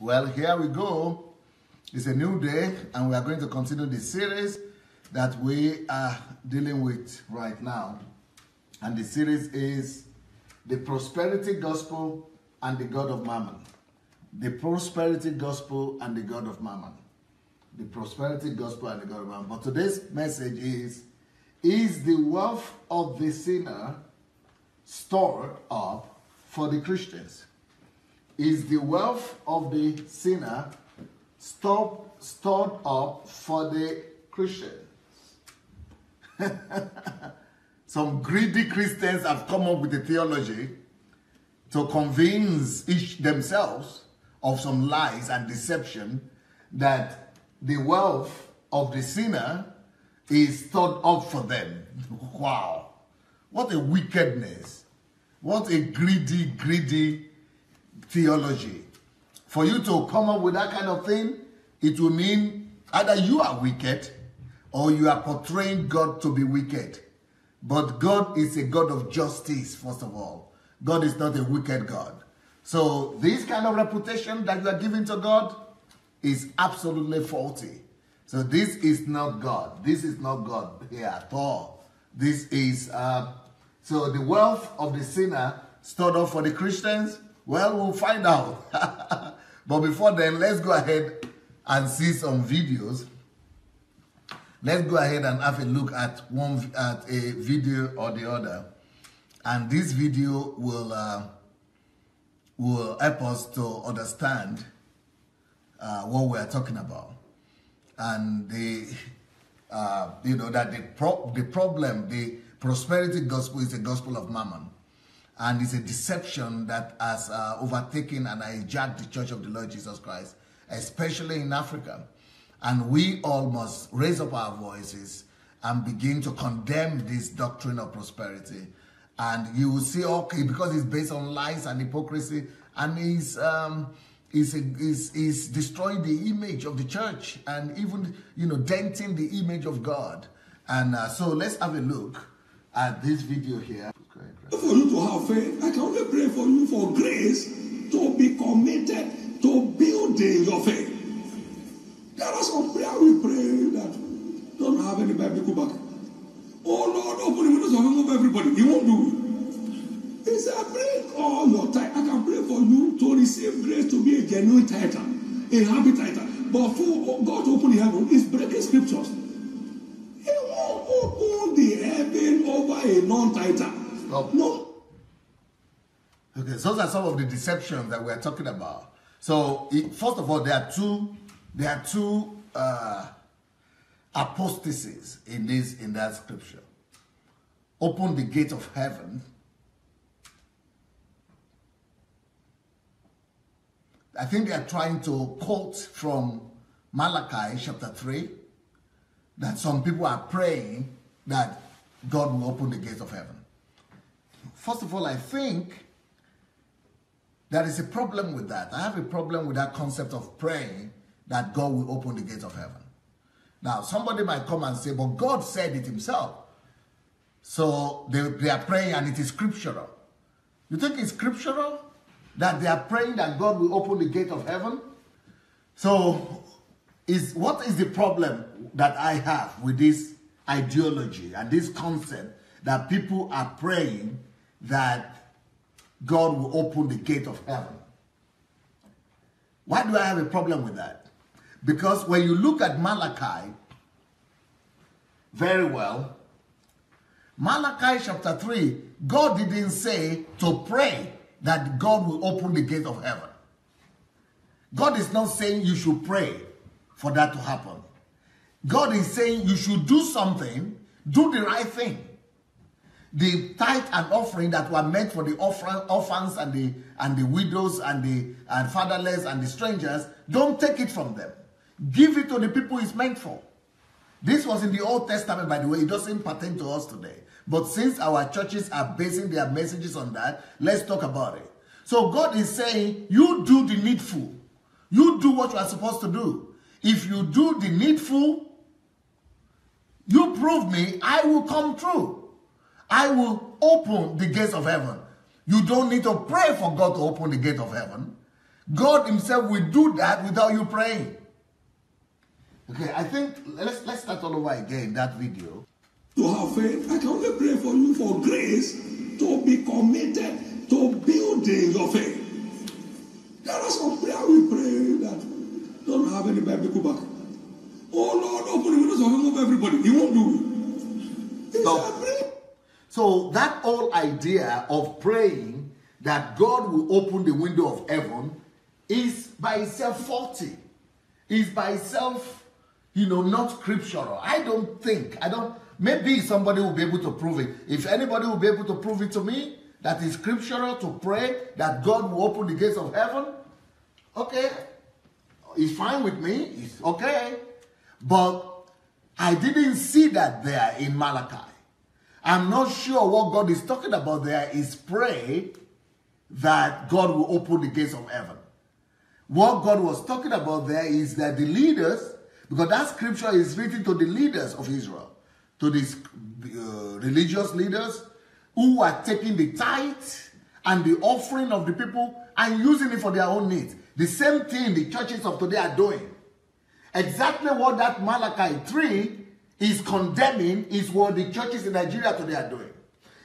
Well, here we go. It's a new day, and we are going to continue the series that we are dealing with right now. And the series is The Prosperity Gospel and the God of Mammon. The Prosperity Gospel and the God of Mammon. The Prosperity Gospel and the God of Mammon. But today's message is Is the wealth of the sinner stored up for the Christians? Is the wealth of the sinner stored, stored up for the Christians? Some greedy Christians have come up with a theology to convince each themselves of some lies and deception that the wealth of the sinner is stored up for them. Wow. What a wickedness. What a greedy, greedy theology. For you to come up with that kind of thing, it will mean either you are wicked or you are portraying God to be wicked. But God is a God of justice, first of all. God is not a wicked God. So this kind of reputation that you are giving to God is absolutely faulty. So this is not God. This is not God here at all. This is, uh, so the wealth of the sinner stored up for the Christians, well, we'll find out. but before then, let's go ahead and see some videos. Let's go ahead and have a look at one at a video or the other. And this video will uh, will help us to understand uh, what we are talking about. And the uh, you know that the pro the problem, the prosperity gospel is a gospel of mammon and it's a deception that has uh, overtaken and hijacked the Church of the Lord Jesus Christ, especially in Africa. And we all must raise up our voices and begin to condemn this doctrine of prosperity. And you will see, okay, because it's based on lies and hypocrisy, and is um, is is is destroying the image of the church, and even you know denting the image of God. And uh, so let's have a look at this video here. For you to have faith, I can only pray for you for grace to be committed to building your faith. There are some prayer we pray that don't have any biblical back. Oh Lord, open the windows of heaven over everybody. He won't do it. He said, bring all your tithe. I can pray for you to receive grace to be a genuine tither, a happy tither. But for oh, God to open the heaven is breaking scriptures. He won't open the heaven over a non-tither. Stop. No. Okay, so those are some of the deceptions that we're talking about. So, it, first of all, there are two, there are two uh, apostasies in this in that scripture. Open the gate of heaven. I think they are trying to quote from Malachi chapter 3 that some people are praying that God will open the gates of heaven. First of all, I think there is a problem with that. I have a problem with that concept of praying that God will open the gates of heaven. Now, somebody might come and say, but God said it himself. So they, they are praying and it is scriptural. You think it's scriptural that they are praying that God will open the gate of heaven? So, is what is the problem that I have with this ideology and this concept that people are praying that God will open the gate of heaven. Why do I have a problem with that? Because when you look at Malachi very well, Malachi chapter 3, God didn't say to pray that God will open the gate of heaven. God is not saying you should pray for that to happen. God is saying you should do something, do the right thing the tithe and offering that were meant for the orphans and the and the widows and the and fatherless and the strangers, don't take it from them. Give it to the people it's meant for. This was in the Old Testament, by the way. It doesn't pertain to us today. But since our churches are basing their messages on that, let's talk about it. So God is saying, you do the needful. You do what you are supposed to do. If you do the needful, you prove me, I will come through. I will open the gates of heaven. You don't need to pray for God to open the gate of heaven. God Himself will do that without you praying. Okay, I think let's let's start all over again that video. To have faith, I can only pray for you for grace to be committed to building your faith. There are some prayer we pray that don't have any biblical back. Oh Lord, open the windows of heaven of everybody. He won't do it. No. So that whole idea of praying that God will open the window of heaven is by itself faulty. Is by itself, you know, not scriptural. I don't think. I don't. Maybe somebody will be able to prove it. If anybody will be able to prove it to me, that is scriptural to pray that God will open the gates of heaven, okay, it's fine with me. It's okay. But I didn't see that there in Malachi. I'm not sure what God is talking about there is pray that God will open the gates of heaven. What God was talking about there is that the leaders, because that scripture is written to the leaders of Israel, to these uh, religious leaders who are taking the tithe and the offering of the people and using it for their own needs. The same thing the churches of today are doing. Exactly what that Malachi 3 is condemning is what the churches in Nigeria today are doing.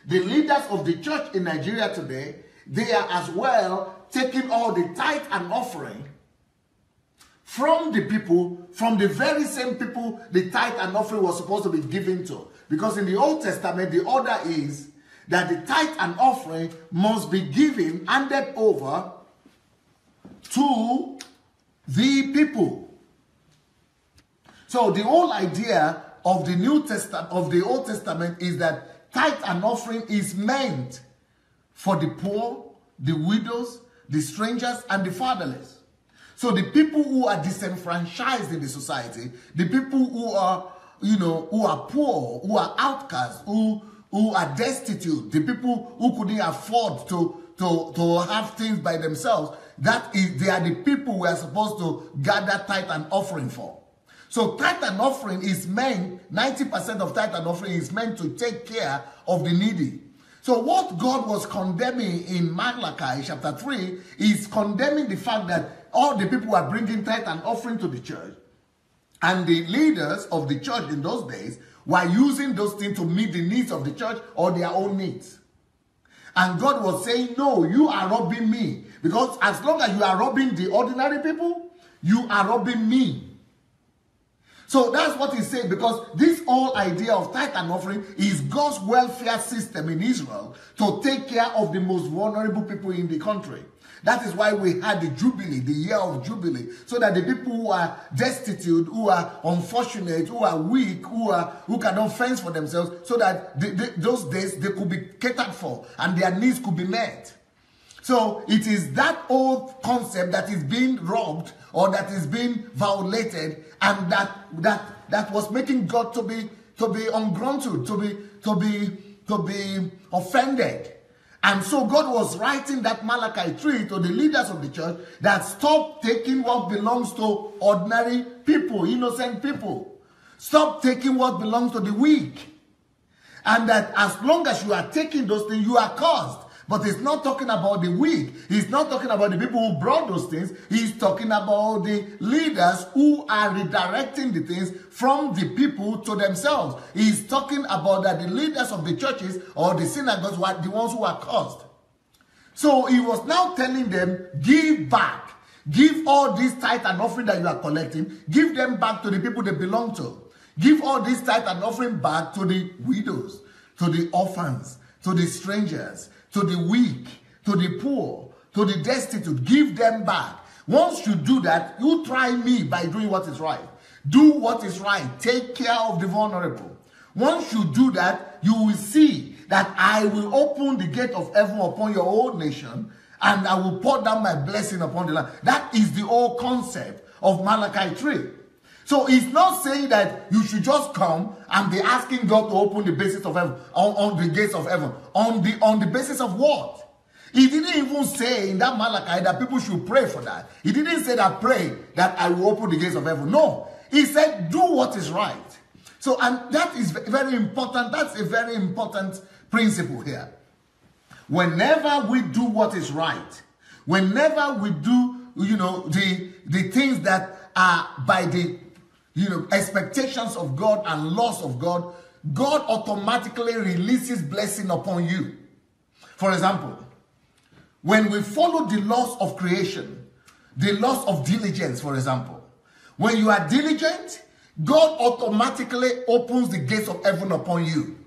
The leaders of the church in Nigeria today, they are as well taking all the tithe and offering from the people, from the very same people the tithe and offering was supposed to be given to. Because in the Old Testament, the order is that the tithe and offering must be given, handed over to the people. So the whole idea of the New Testament, of the Old Testament is that tithe and offering is meant for the poor, the widows, the strangers, and the fatherless. So the people who are disenfranchised in the society, the people who are, you know, who are poor, who are outcasts, who, who are destitute, the people who couldn't afford to, to, to have things by themselves, that is, they are the people we are supposed to gather tithe and offering for. So tithe and offering is meant, 90% of tithe and offering is meant to take care of the needy. So what God was condemning in Malachi chapter 3 is condemning the fact that all the people were bringing tithe and offering to the church. And the leaders of the church in those days were using those things to meet the needs of the church or their own needs. And God was saying, no, you are robbing me. Because as long as you are robbing the ordinary people, you are robbing me. So that's what he's saying because this whole idea of tithe and offering is God's welfare system in Israel to take care of the most vulnerable people in the country. That is why we had the Jubilee, the year of Jubilee, so that the people who are destitute, who are unfortunate, who are weak, who are who cannot fence for themselves, so that those days they could be catered for and their needs could be met. So it is that old concept that is being robbed or that is being violated and that that that was making God to be to be ungrunted, to be to be to be offended. And so God was writing that Malachi 3 to the leaders of the church that stop taking what belongs to ordinary people, innocent people. Stop taking what belongs to the weak. And that as long as you are taking those things, you are caused. But he's not talking about the weak. He's not talking about the people who brought those things. He's talking about the leaders who are redirecting the things from the people to themselves. He's talking about that the leaders of the churches or the synagogues were the ones who are caused. So he was now telling them, give back. Give all this tithe and offering that you are collecting, give them back to the people they belong to. Give all this tithe and offering back to the widows, to the orphans, to the strangers, to the weak, to the poor, to the destitute. Give them back. Once you do that, you try me by doing what is right. Do what is right. Take care of the vulnerable. Once you do that, you will see that I will open the gate of heaven upon your whole nation and I will pour down my blessing upon the land. That is the whole concept of Malachi 3. So it's not saying that you should just come and be asking God to open the basis of heaven, on, on the gates of heaven. On the, on the basis of what? He didn't even say in that Malachi that people should pray for that. He didn't say that pray that I will open the gates of heaven. No. He said do what is right. So, and that is very important. That's a very important principle here. Whenever we do what is right, whenever we do you know, the the things that are by the you know expectations of God and laws of God, God automatically releases blessing upon you. For example, when we follow the laws of creation, the laws of diligence, for example, when you are diligent, God automatically opens the gates of heaven upon you.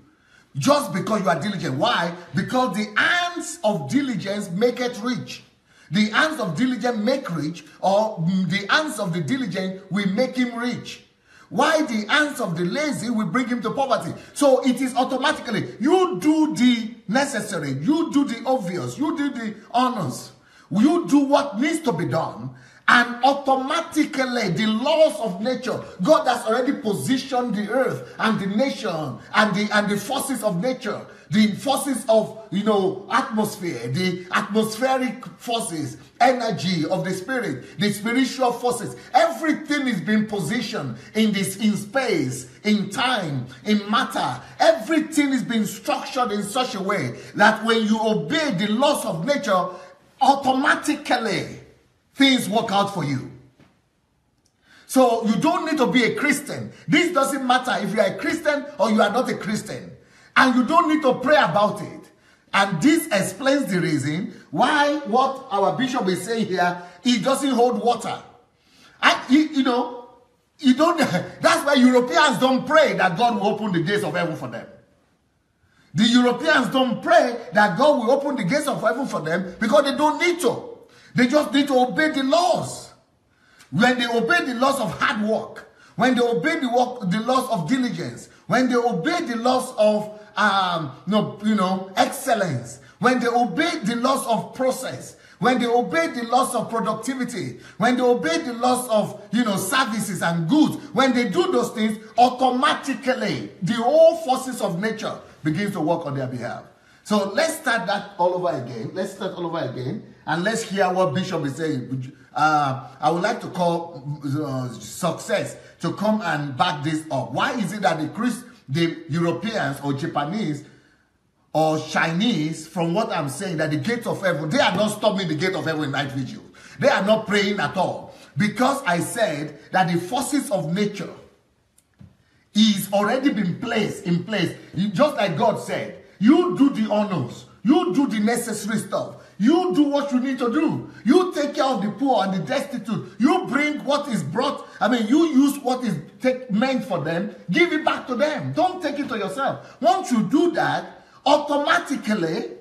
Just because you are diligent. Why? Because the hands of diligence make it rich. The hands of diligence make rich, or the hands of the diligent will make him rich. Why the hands of the lazy will bring him to poverty. So it is automatically, you do the necessary, you do the obvious, you do the honors, you do what needs to be done, and automatically the laws of nature god has already positioned the earth and the nation and the and the forces of nature the forces of you know atmosphere the atmospheric forces energy of the spirit the spiritual forces. Everything is being positioned in this in space in time in matter. Everything is being structured in such a way that when you obey the laws of nature automatically things work out for you. So you don't need to be a Christian. This doesn't matter if you are a Christian or you are not a Christian. And you don't need to pray about it. And this explains the reason why what our bishop is saying here, it doesn't hold water. And you, you know, you don't that's why Europeans don't pray that God will open the gates of heaven for them. The Europeans don't pray that God will open the gates of heaven for them because they don't need to. They just need to obey the laws. When they obey the laws of hard work, when they obey the work, the laws of diligence, when they obey the laws of um, no, you know, excellence, when they obey the laws of process, when they obey the laws of productivity, when they obey the laws of you know services and goods, when they do those things, automatically the whole forces of nature begins to work on their behalf. So let's start that all over again. Let's start all over again. And let's hear what Bishop is saying. Uh, I would like to call uh, success to come and back this up. Why is it that the Chris, the Europeans or Japanese or Chinese, from what I'm saying, that the gates of heaven, they are not stopping the gate of heaven night vigil. They are not praying at all. Because I said that the forces of nature is already been placed in place. Just like God said, you do the honors. You do the necessary stuff. You do what you need to do. You take care of the poor and the destitute. You bring what is brought. I mean, you use what is take, meant for them. Give it back to them. Don't take it to yourself. Once you do that, automatically,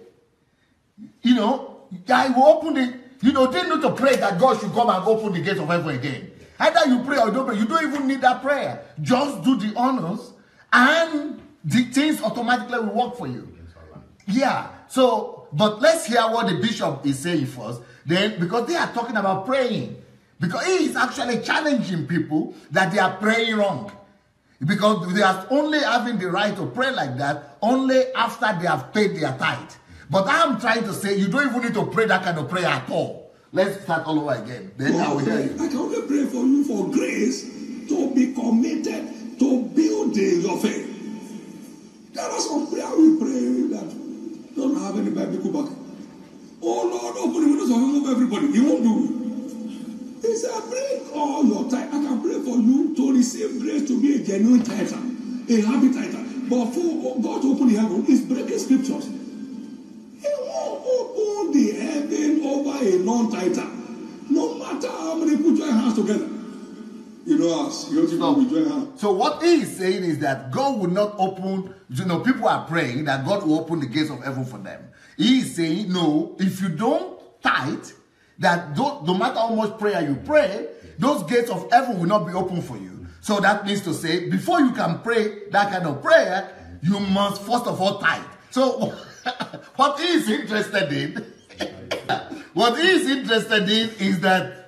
you know, I will open the. You know, they need to pray that God should come and open the gates of heaven again. Either you pray or you don't pray. You don't even need that prayer. Just do the honors, and the things automatically will work for you. Yeah. So, but let's hear what the bishop is saying first. Then, because they are talking about praying. Because he is actually challenging people that they are praying wrong. Because they are only having the right to pray like that only after they have paid their tithe. But I'm trying to say you don't even need to pray that kind of prayer at all. Let's start all over again. Then I will hear you. I can only pray for you for grace to be committed to building your faith. There are some prayer we pray that don't have any Bible back. Oh Lord, open the windows of heaven for everybody. He won't do it. He said, bring all your time. I can pray for you to receive grace to be a genuine tither, a happy tither. But for God to open the heaven, He's breaking scriptures. He won't open the heaven over a non-tither. No matter how many put your hands together. You know us. You know, we join hands. So what he is saying is that God will not open, you know, people are praying that God will open the gates of heaven for them. He is saying, no, if you don't tithe, that no matter how much prayer you pray, those gates of heaven will not be open for you. So that means to say, before you can pray that kind of prayer, you must first of all tithe. So what he is interested in, what he is interested in is that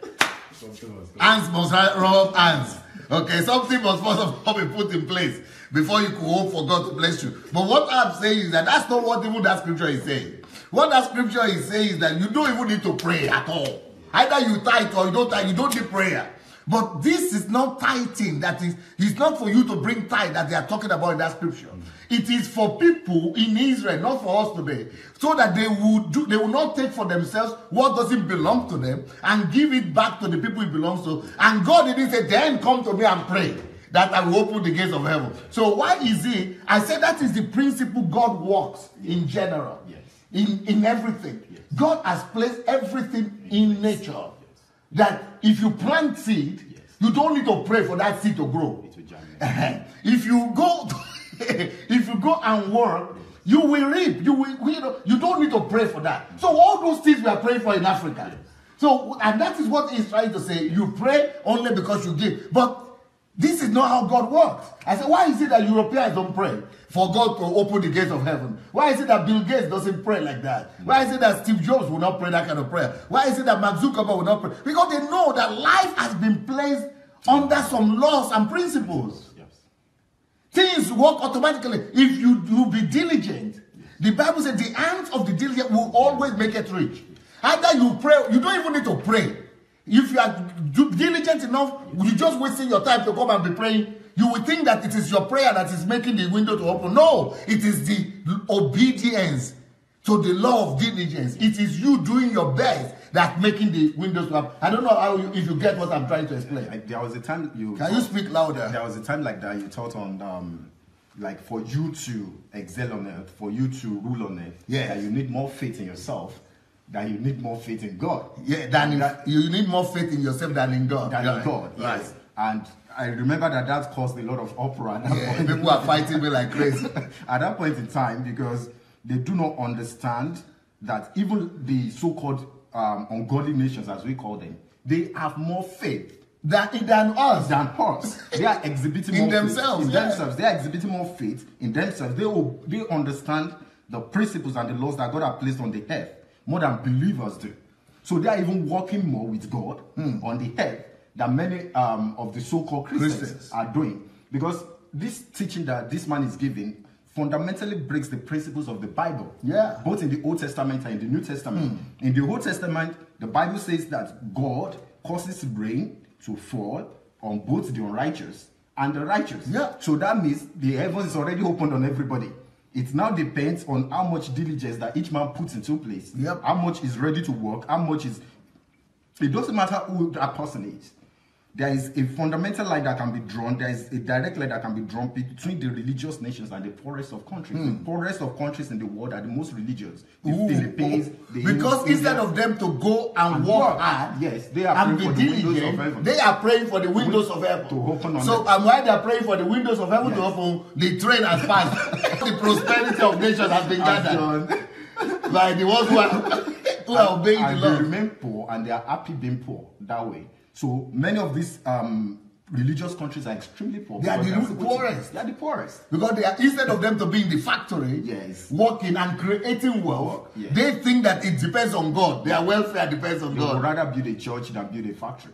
hands must rub hands. Okay, something must first of all be put in place before you could hope for God to bless you. But what I'm saying is that that's not what even that scripture is saying. What that scripture is saying is that you don't even need to pray at all. Either you tithe or you don't tithe, you don't need prayer. But this is not tithing. That is, it's not for you to bring tithe that they are talking about in that scripture. It is for people in Israel, not for us today, so that they would do, they will not take for themselves what doesn't belong to them and give it back to the people it belongs to. And God didn't say, then come to me and pray that I will open the gates of heaven. So why is it? I said that is the principle God works in general. Yes. In, in everything. Yes. God has placed everything in nature. That if you plant seed, you don't need to pray for that seed to grow. It will. If you go if you go and work you will reap. You will you, know, you don't need to pray for that. So all those things we are praying for in africa. So and that is what he's trying to say. You pray only because you give. But this is not how god works. I said why is it that europeans don't pray for god to open the gates of heaven? Why is it that bill gates doesn't pray like that? Why is it that steve jobs will not pray that kind of prayer? Why is it that mark zuckerberg will not pray? Because they know that life has been placed under some laws and principles. Things work automatically if you you be diligent. The Bible says the hands of the diligent will always make it rich. Either you pray, you don't even need to pray. If you are diligent enough, you're just wasting your time to come and be praying. You will think that it is your prayer that is making the window to open. No, it is the obedience to the law of diligence. It is you doing your best that making the windows to open. I don't know how you, if you get what I'm trying to explain. I, there was a time you Can you speak louder? There was a time like that you taught on um, like for you to excel on earth, for you to rule on earth, Yeah, that you need more faith in yourself, that you need more faith in God. Yeah, than in, you need more faith in yourself than in God. Than Right. in God, Right. yes. And I remember that that caused a lot of uproar. Yeah, people are fighting me like crazy. at that point in time because they do not understand that even the so-called um, ungodly nations, as we call them, they have more faith Than, than us. than us. They are exhibiting In more themselves, faith. in yeah. themselves. They are exhibiting more faith in themselves. They will, they understand the principles and the laws that God has placed on the earth more than believers do. So they are even working more with God Hmm. on the earth than many um, of the so-called Christians, Christians. are doing. Because this teaching that this man is giving fundamentally breaks the principles of the Bible. Yeah. Both in the Old Testament and in the New Testament. Hmm. In the Old Testament, the Bible says that God causes rain to fall on both the unrighteous and the righteous. Yeah. So that means the heavens is already opened on everybody. It now depends on how much diligence that each man puts into place. Yep. How much is ready to work, how much is it doesn't matter who that person is. There is a fundamental line that can be drawn. There is a direct line that can be drawn between the religious nations and the poorest of countries. The poorest of countries in the world are the most religious. The. Ooh, Philippines, the because Indians, instead of them to go and, And work hard, yes, they are and praying be for the windows of diligent, heaven. they are praying for the windows of heaven to open on So, and while they are praying for the windows of heaven to Yes. open, the train has passed. the prosperity of nations has been Has gathered by the ones who are who are obeying and the they law. remain poor and they are happy being poor that way. So many of these um, religious countries are extremely poor. They are the poorest. They are the poorest. Because they are instead of them to be in the factory, Yes. working and creating wealth, Yes. they think that it depends on God. Their welfare depends on They would God. rather build a church than build a factory.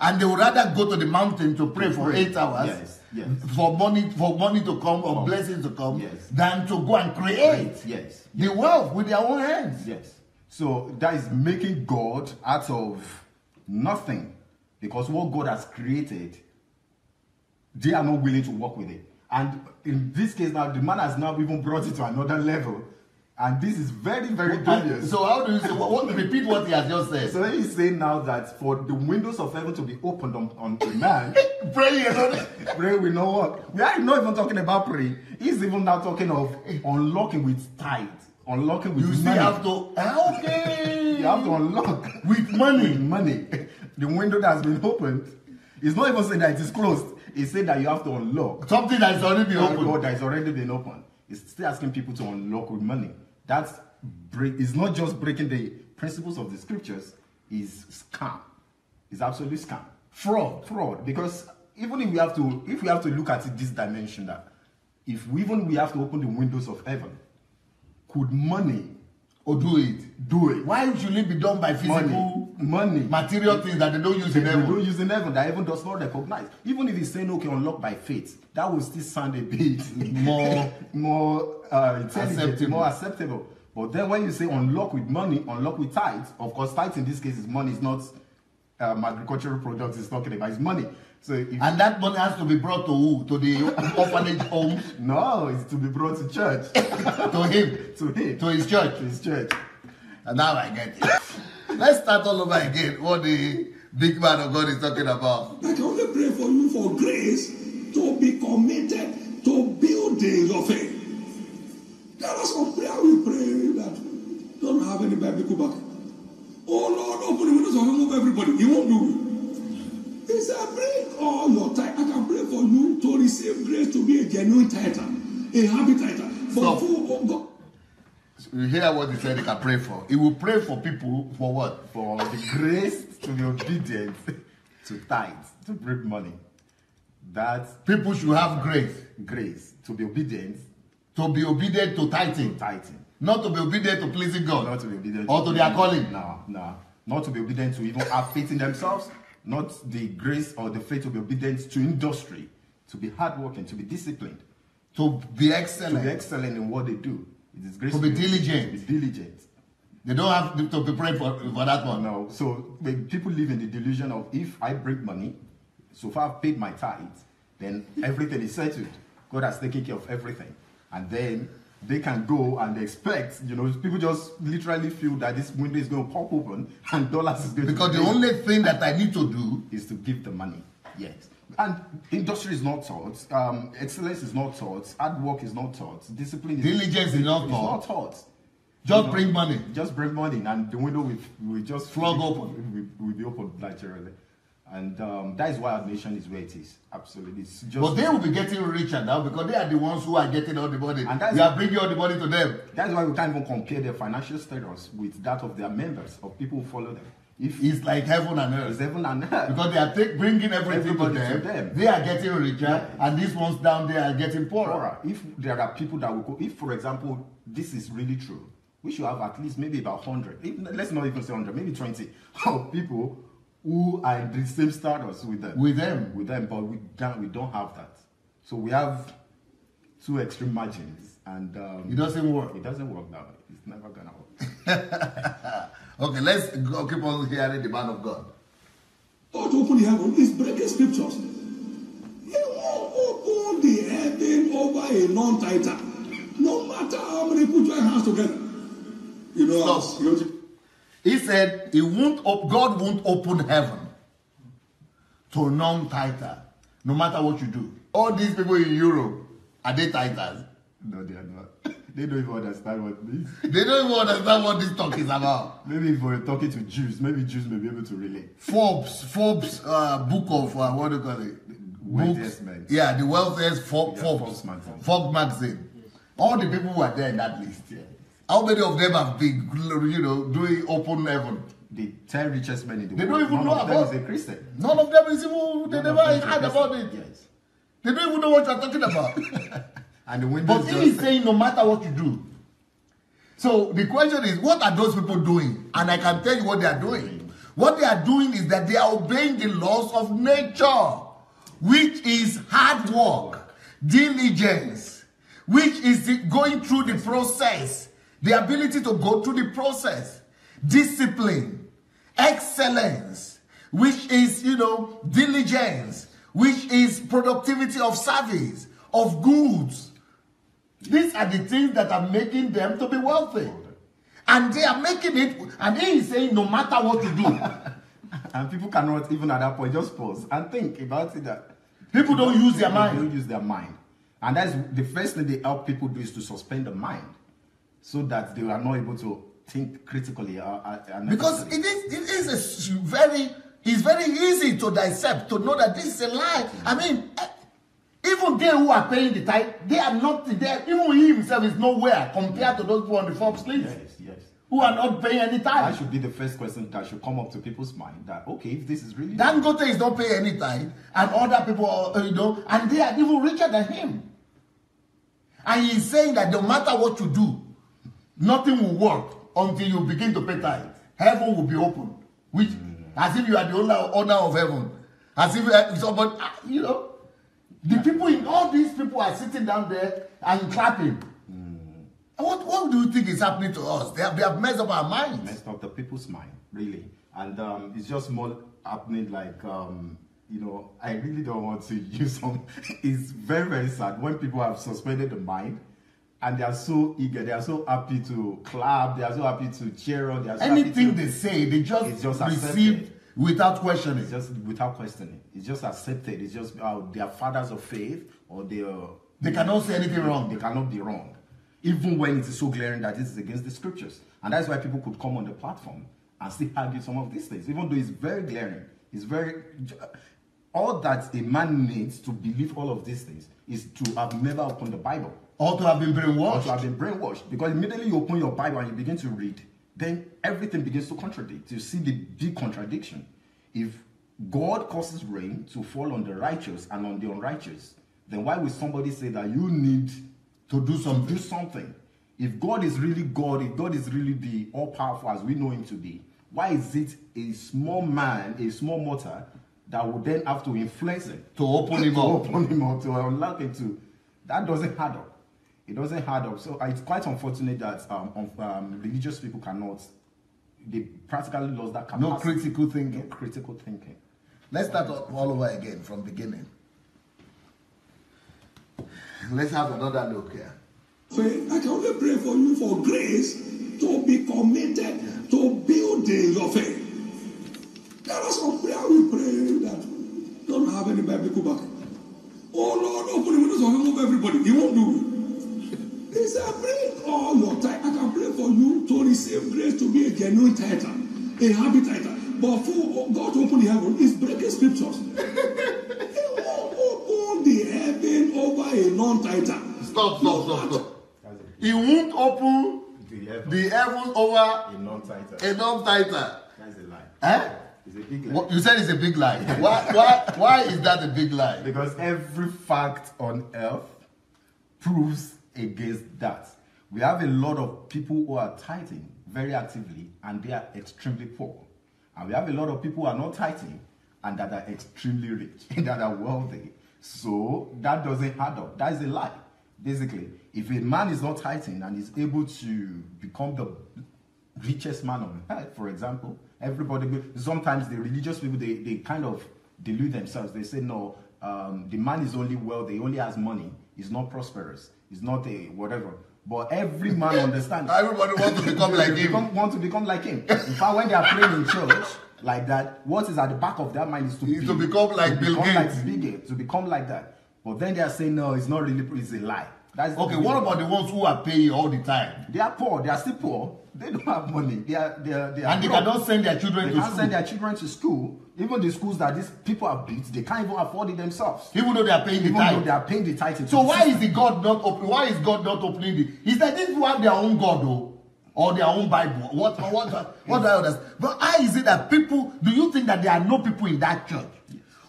and they would rather go to the mountain to pray for pray. eight hours Yes, yes. for money for money to come or blessings to come Yes. than to go and create Yes. the wealth with their own hands. Yes. So that is making God out of nothing. Because what God has created, they are not willing to work with it. And in this case now, the man has now even brought it to another level. And this is very, very dubious. so how do you say? What, what, repeat what he has just said. So he's saying now that for the windows of heaven to be opened on, on a man, Pray prayer will not work. We are not even talking about praying. He's even now talking of unlocking with tithe, unlocking with You still have to. ah, Okay. you have to unlock with money. with money. The window that has been opened. It's not even saying that it is closed. It's saying that you have to unlock. Something that is already been opened. that is already been opened. It's still asking people to unlock with money. That's break. It's not just breaking the principles of the scriptures. It's scam. It's absolute scam. Fraud. fraud because even if we have to if we have to look at it this dimension that if we even we have to open the windows of heaven could money Or do it. do it Why should it be done by physical money money material things that they don't use they in heaven? don't use in heaven that heaven does not recognize even if he's saying okay unlock by faith that will still sound a bit More- more uh, Acceptable. more acceptable but then when you say unlock with money unlock with tithes of course tithes in this case is money it's not um, agricultural products it's talking about. It's money. So if, And that money has to be brought to who? To the orphanage home? no, it's to be brought to church. To him? to him. To his church? To his church. And now I get it. Let's start all over again. What the big man of God is talking about. I can only pray for you for grace to be committed to building your faith. There are some prayer we pray that don't have any biblical backing. Oh Lord, open the windows of heaven of everybody. He won't do it. He said, bring all your tithe. I can pray for you to receive grace to be a genuine tither, a happy tither. But for oh God, You hear what he said he can pray for. He will pray for people for what? For the grace to be obedient to tithe, to bring money. That People should have grace grace to be obedient to be obedient to tithing, tithing. not to be obedient to pleasing God Not to be obedient or to their calling. No, no. Not to be obedient to even have faith in themselves. Not the grace or the faith to be obedient to industry. To be hardworking, to be disciplined. To be excellent, To be excellent in what they do. It is grace To be diligent. To be diligent. They don't have to be praying for, for that one. No. So when people live in the delusion of if I bring money, so far I've paid my tithe, then everything is settled. God has taken care of everything. And then they can go and expect, you know, people just literally feel that this window is going to pop open and dollars is going Because to the only thing that I need to do is to give the money. Yes. And industry is not taught, um, excellence is not taught, hard work is not taught, discipline is Diligence is not taught. not taught. Just bring money. Just bring money, and the window will, will just Flog open. Will, will be open naturally, and um, that is why our nation is where it is. Absolutely, it's just. But they will be getting richer now because they are the ones who are getting all the money. And that's- we are bringing all the money to them. That's why we can't even compare their financial status with that of their members of people who follow them. If It's like heaven and it's earth. heaven and earth, Because they are take, bringing everything to them. to them. They are getting richer, Yeah. and these ones down there are getting poorer. poorer. If there are people that will go, if for example this is really true, we should have at least maybe about hundred. Let's not even say hundred, maybe twenty of people who are in the same status with them. With them. with them, but we don't. We don't have that. So we have two extreme margins, and um, It doesn't work. It doesn't work that way. It's never gonna work. Okay, let's go, keep on hearing the man of God. God to open the heaven is breaking scriptures. He won't open the heaven over a non-tither. No matter how many put your hands together. You know, Stop. you know, to- He said, he won't op- God won't open heaven to non-tither, no matter what you do. All these people in Europe, are they tithers? No, they are not. They don't even understand what means. They don't even understand what this talk is about. Maybe if we're talking to Jews, maybe Jews may be able to relate. Forbes, Forbes uh, book of uh, what do you call it? Wealthiest men. Yeah, the wealthiest Forbes, Yeah, Forbes, Forbes magazine. Forbes magazine. All the people who are there in that list. How many of them have been, you know, doing open heaven? The 10 richest men in the They world. don't even none know of them about is a Christian. None of them is even, they None never them heard about it. Yes. They don't even know what you're talking about. And the window but he is saying no matter what you do. So the question is, what are those people doing? And I can tell you what they are doing. What they are doing is that they are obeying the laws of nature, which is hard work, diligence, which is going through the process, the ability to go through the process, discipline, excellence, which is, you know, diligence, which is productivity of service, of goods. These are the things that are making them to be wealthy. And they are making it, and he is saying, no matter what you do, and people cannot even at that point just pause and think about it that people don't use their mind. they don't use their mind. And that's the first thing they help people do is to suspend the mind so that they are not able to think critically. Because it is, it is very, it's very easy to dissect, to know that this is a lie. I mean, eh, even they who are paying the tithe, they are not there. Even he himself is nowhere compared to those people on the Forbes list Yes, yes. who are not paying any tithe. That should be the first question that should come up to people's mind that, okay, if this is really Dan Dangote is not paying any tithe, and other people, are, uh, you know, and they are even richer than him. And he's saying that no matter what you do, nothing will work until you begin to pay tithe. Heaven will be open, which, as if you are the owner, owner of heaven, as if uh, somebody, uh, you know, the people in all these people are sitting down there and clapping. What, what do you think is happening to us? They have, they have messed up our minds. messed up the people's mind, really. And um, it's just more happening like um you know i really don't want to use some it's very very sad when people have suspended the mind and they are so eager they are so happy to clap they are so happy to cheer on they are so Anything to, they say, they just, just receive without questioning. it's just without questioning. It's just accepted. It's just uh, they are fathers of faith or they are They cannot say anything wrong. they cannot be wrong. Even when it is so glaring that it is against the scriptures. And that's why people could come on the platform and still argue some of these things even though it's very glaring. It's very all that a man needs to believe all of these things is to have never opened the bible Or to have been or brainwashed. to have been brainwashed. Because immediately you open your Bible and you begin to read, then everything begins to contradict. You see the big contradiction. If God causes rain to fall on the righteous and on the unrighteous, then why would somebody say that you need To do to something. do something? If God is really God, if God is really the all powerful as we know Him to be, why is it a small man, a small mortar, that would then have to influence him To open him to up. open him up, to unlock him to. That doesn't add up. It doesn't add up. So uh, it's quite unfortunate that um, um, um, religious people cannot. They practically lost that capacity. No critical No thinking. critical thinking. Let's start all all over again from beginning. Let's have another look here. Faith, I can only pray for you for grace to be committed to building your faith. There are some prayer we pray that don't have any biblical backing. Oh Lord, open the windows of heaven over everybody. He won't do it. He said, bring all your tithe. I can pray for you to receive grace to be a genuine tither, a happy tither. But for God to open the heaven is breaking scriptures. he won't open the heaven over a non-tither. Stop, stop, stop, stop. He won't open The heaven, the heaven over a non-title. a non-tither. That's a lie. Eh? It's a big lie. What, you said it's a big lie. Why, why, why is that a big lie? Because every fact on earth proves against that. We have a lot of people who are tithing very actively and they are extremely poor. And we have a lot of people who are not tithing and that are extremely rich and that are wealthy. So that doesn't add up. That is a lie. Basically, if a man is not tithing and is able to become the richest man on earth, for example, everybody, sometimes the religious people, they, they kind of delude themselves. They say, no, um, the man is only wealthy, only has money, he's not prosperous, he's not a whatever. But every man understands. Everybody wants to become like him. become- want to become like him. In fact, when they are praying in church like that, what is at the back of their mind is to, Is to become like Bill become Gates. like Bill Gates, to become like that. But then they are saying, no, it's not really, it's a lie. That's Okay, what about the ones who are paying all the time? they are poor. They are still poor. They don't have money. They are they are they are And they broke. cannot send their children They to can't school. send their children to school. Even the schools that these people have built, they can't even afford it themselves. Even though they are paying the Even though tithe. they are paying the title. So why is the God not open? Why is God not opening the? Is that these people have their own God though, or their own Bible? What what what do I understand? But how is it that people? Do you think that there are no people in that church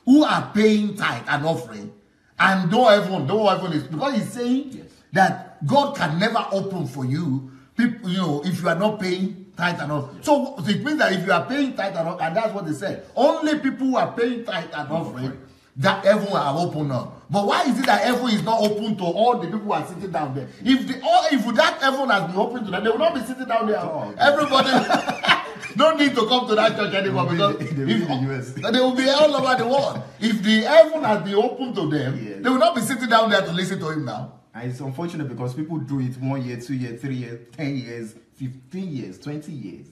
who are paying tithe and offering, and no everyone, no everyone is because he's saying Yes. that God can never open for you. People, you know, if you are not paying tithe and offering. So, so it means that if you are paying tithe and offering, and that's what they said, only people who are paying tithe and offering that heaven are open now. But why is it that heaven is not open to all the people who are sitting down there? If the all if that heaven has been open to them, they will not be sitting down there. Oh, okay. Everybody no need to come to that church anymore because be- they will if- be in the US. they will be all over the world. If the heaven has been open to them, Yes. they will not be sitting down there to listen to him now. And it's unfortunate because people do it one year, two years, three years, ten years, fifteen years, twenty years.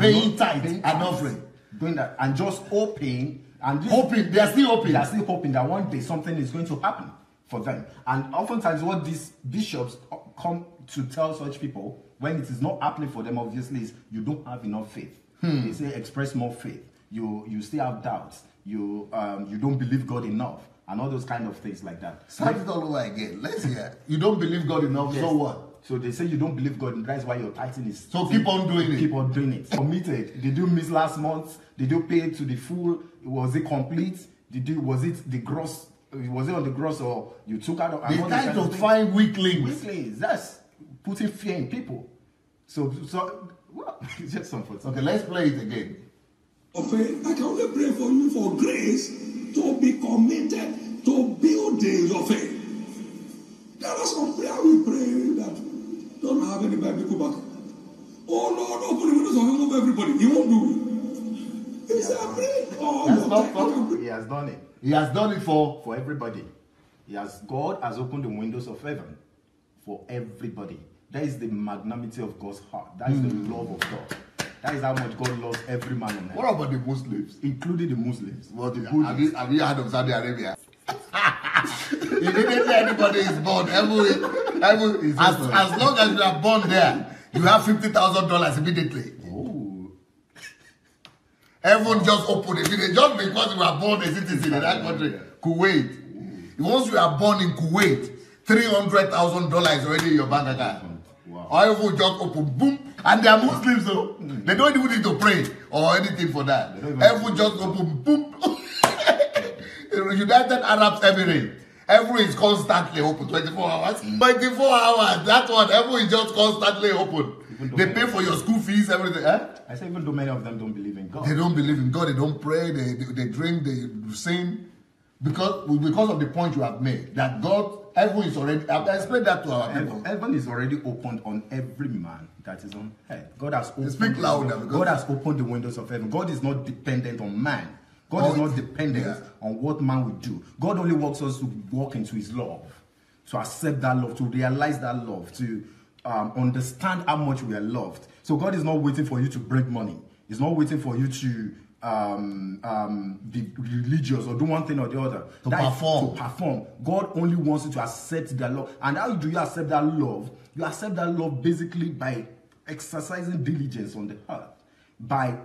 Paying tithe paying and offering. Doing that and just hoping and this- Hoping, they are still hoping. They are still hoping that one day something is going to happen for them. And oftentimes, what these bishops come to tell such people when it is not happening for them, obviously, is you don't have enough faith. Hmm. They say express more faith. You you still have doubts. You um you don't believe God enough, and all those kind of things like that. Start it all over again. Let's hear. You don't believe God enough, Yes. so what? So they say you don't believe God, and that's why your tithing is. So keep on doing it. Keep on doing it. Committed. Did you miss last month? Did you pay to the full? Was it complete? Did you? Was it the gross? Was it on the gross or you took out? Of, They and all try those kind to of find weak links. Weaklings. That's putting fear in people. So so well, just something. Okay, let's play it again. faith, I can only pray for you for grace to be committed to building your faith. There are some prayer we pray that don't have any biblical backing. Oh Lord, open the windows of heaven over everybody. He won't do it. He said, bring all That's not. I for- He has done it He has done it for. for everybody. He has God has opened the windows of heaven for everybody. That is the magnanimity of God's heart. That is the love of God. That is how much God loves every man on earth, What about the Muslims? including the Muslims. What, the have, Buddhists. you, have you heard of Saudi Arabia? Immediately anybody is born, heaven, heaven, Is as, open. as long as you are born there, you have fifty thousand dollars immediately. Oh, Heaven just opened immediately just because you are born a citizen in that country, Kuwait. Once you are born in Kuwait, three hundred thousand dollars already in your bank account. Or heaven just open, boom, and they are Muslims though. They don't even need to pray or anything for that. Even- Heaven just open, boom. United Arab Emirates. Every is constantly open 24 hours. 24 hours. That's what heaven is just constantly open. They pay for your school fees, everything. Eh? I say even though many of them don't believe in God. They don't believe in God. They don't pray. They, they, they drink. They sing. Because because of the point you have made that God, heaven is already. I've explained that to our people. Heaven, is already opened on every man that is on earth. God has opened. Speak louder, God has opened the windows of heaven. God is not dependent on man. God is not dependent yeah. on what man will do. God only wants us to walk into His love, to accept that love, to realize that love, to um, understand how much we are loved. So God is not waiting for you to bring money. He's not waiting for you to um, um, be religious or do one thing or the other. To That perform. to perform. God only wants you to accept that love. And how do you accept that love? You accept that love basically by exercising diligence on the earth, by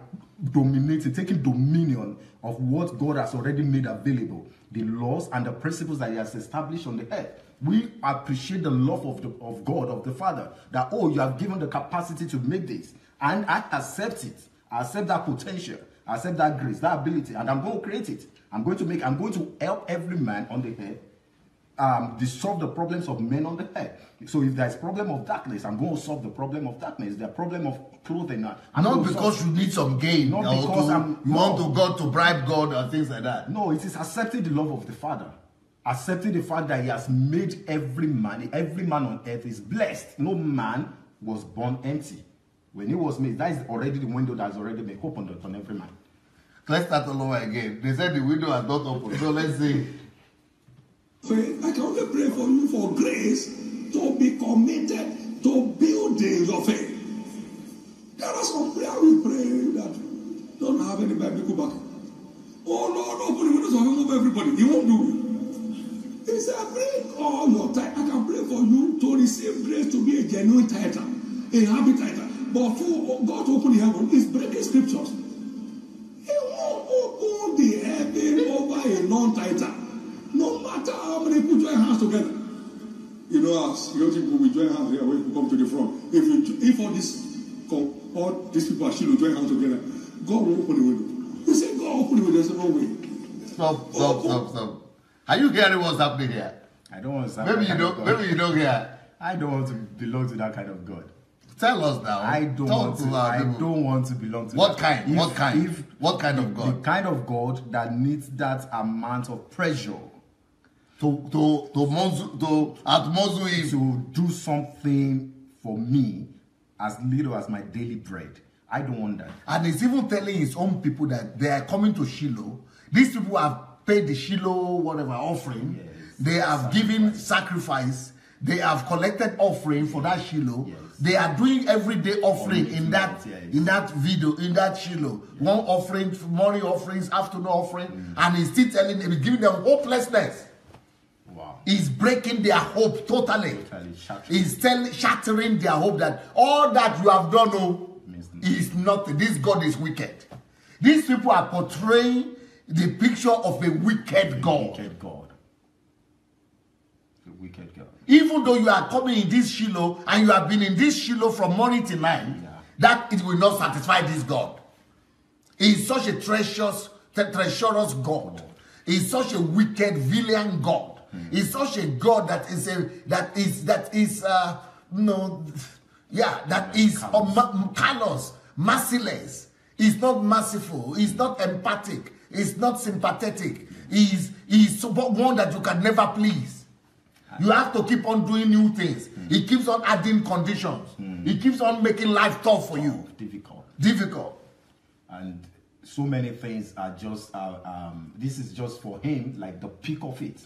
dominating, taking dominion of what God has already made available, the laws and the principles that He has established on the earth. We appreciate the love of, the, of God, of the Father, that, oh, you have given the capacity to make this. And I accept it. I accept that potential. I accept that grace, that ability, and I'm going to create it. I'm going to make, I'm going to help every man on the earth um, to solve the problems of men on the earth. So if there's problem of darkness, I'm going to solve the problem of darkness. The problem of clothing. I'm Not because you need some gain. Not because to- I'm- you no. want to God to bribe God or things like that. No, it is accepting the love of the Father. Accepting the fact that He has made every man, every man on earth is blessed. No man was born empty. When he was made, that is already the window that is already been opened upon every man. Let's start all over again. They said the window has not opened. So let's see. faith. I can only pray for you for grace to be committed to building your faith. There are some prayer we pray that don't have any biblical backing. Oh Lord, open the windows of heaven over everybody. He won't do it. He said, bring all your tithe. I can pray for you to receive grace to be a genuine tither, a happy tither. But for God to open the heaven is breaking scriptures. Over a non-tither. No matter how many people join hands together. You know, as young people we join hands here when we come to the front. If you, if all this all these people actually join hands together, God will open the window. He said, God open the window. There's no way. Stop, stop, stop, stop. Are you hearing what's happening here? I don't want to. Maybe you don't. Maybe you don't hear. I don't want to belong to that kind of God. Tell us now. I don't Talk want to. our I people. don't want to belong to What kind? What kind? If What kind of the God? kind of God that needs that amount of pressure To to to muzzle to at muzzle him. to do something for me as little as my daily bread. I don't want that. And he's even telling his own people that they are coming to Shiloh. These people have paid the Shiloh whatever offering. Yes. They have given sacrifice. They have collected offering for that Shiloh. Yes. They are doing everyday offering Offering in that in that video in that Shiloh. One offering, morning offerings, afternoon offering, mm. and he's still telling them, giving them hopelessness. Wow. He's breaking their hope totally. Totally shattering. He's telling, shattering their hope that all that you have done oh, is nothing. This God is wicked. These people are portraying the picture of a wicked God. Wicked God. The wicked God. Even though you are coming in this Shiloh and you have been in this Shiloh from morning till night, Yeah. that it will not satisfy this God. He is such a treacherous, tre- treacherous God. He is such a wicked, villain God. He is such a God that is a that is that is uh no yeah that is Callous. um, callous, merciless. He's not merciful. He's not empathic. He's not sympathetic. He's he's so- one that you can never please. You have to keep on doing new things. He keeps on adding conditions. He keeps on making life tough for you, Difficult. difficult. And so many things are just uh, um, this is just for him like the peak of it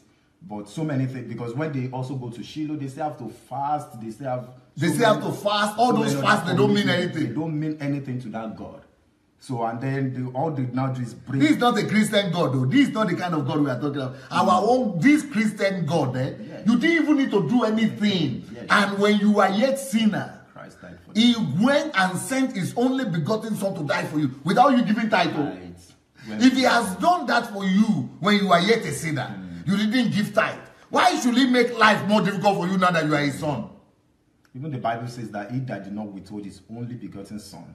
but so many things because when they also go to shiloh they still have to fast they still have They still many- have to fast. All those many fasts, they don't mean anything. they don't mean anything to that god so and then they, all they now do is bring This is not a Christian God, though. This is not the kind of God we are talking about. Our own, this Christian God, eh? Yes. You didn't even need to do anything. Yes. And when you are yet sinner, christ died for you He went and sent His only begotten Son to die for you without you giving title. Right. When- If He has done that for you when you are yet a sinner, you didn't give tithe. Why should He make life more difficult for you now that you are His son? Even the Bible says that he that did not withhold his only begotten son,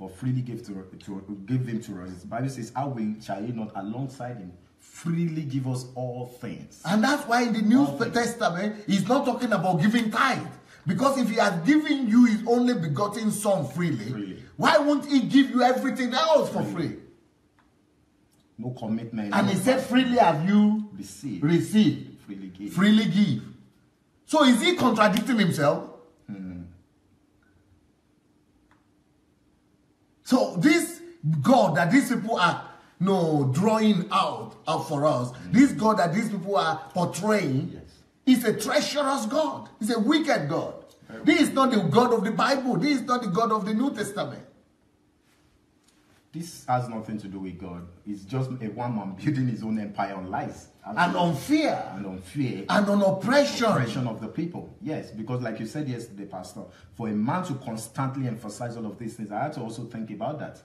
but freely gave to, to give him to us. The Bible says, How will shall he not alongside him freely give us all things? And that's why in the New All things. Testament, he's not talking about giving tithe. Because if he has given you his only begotten son freely, Freely. why won't he give you everything else for free? No commitment. And no he said, freely have you receive. received, freely give. freely give. So is he contradicting himself? So this God that these people are no drawing out, out for us, mm. this God that these people are portraying, Yes. is a treacherous God. It's a wicked God. This is not the God of the Bible. This is not the God of the New Testament. This has nothing to do with God. It's just a one man building his own empire on lies And on fear and on fear and on oppression. oppression of the people. Yes, because like you said yesterday, Pastor, for a man to constantly emphasize all of these things, I had to also think about that.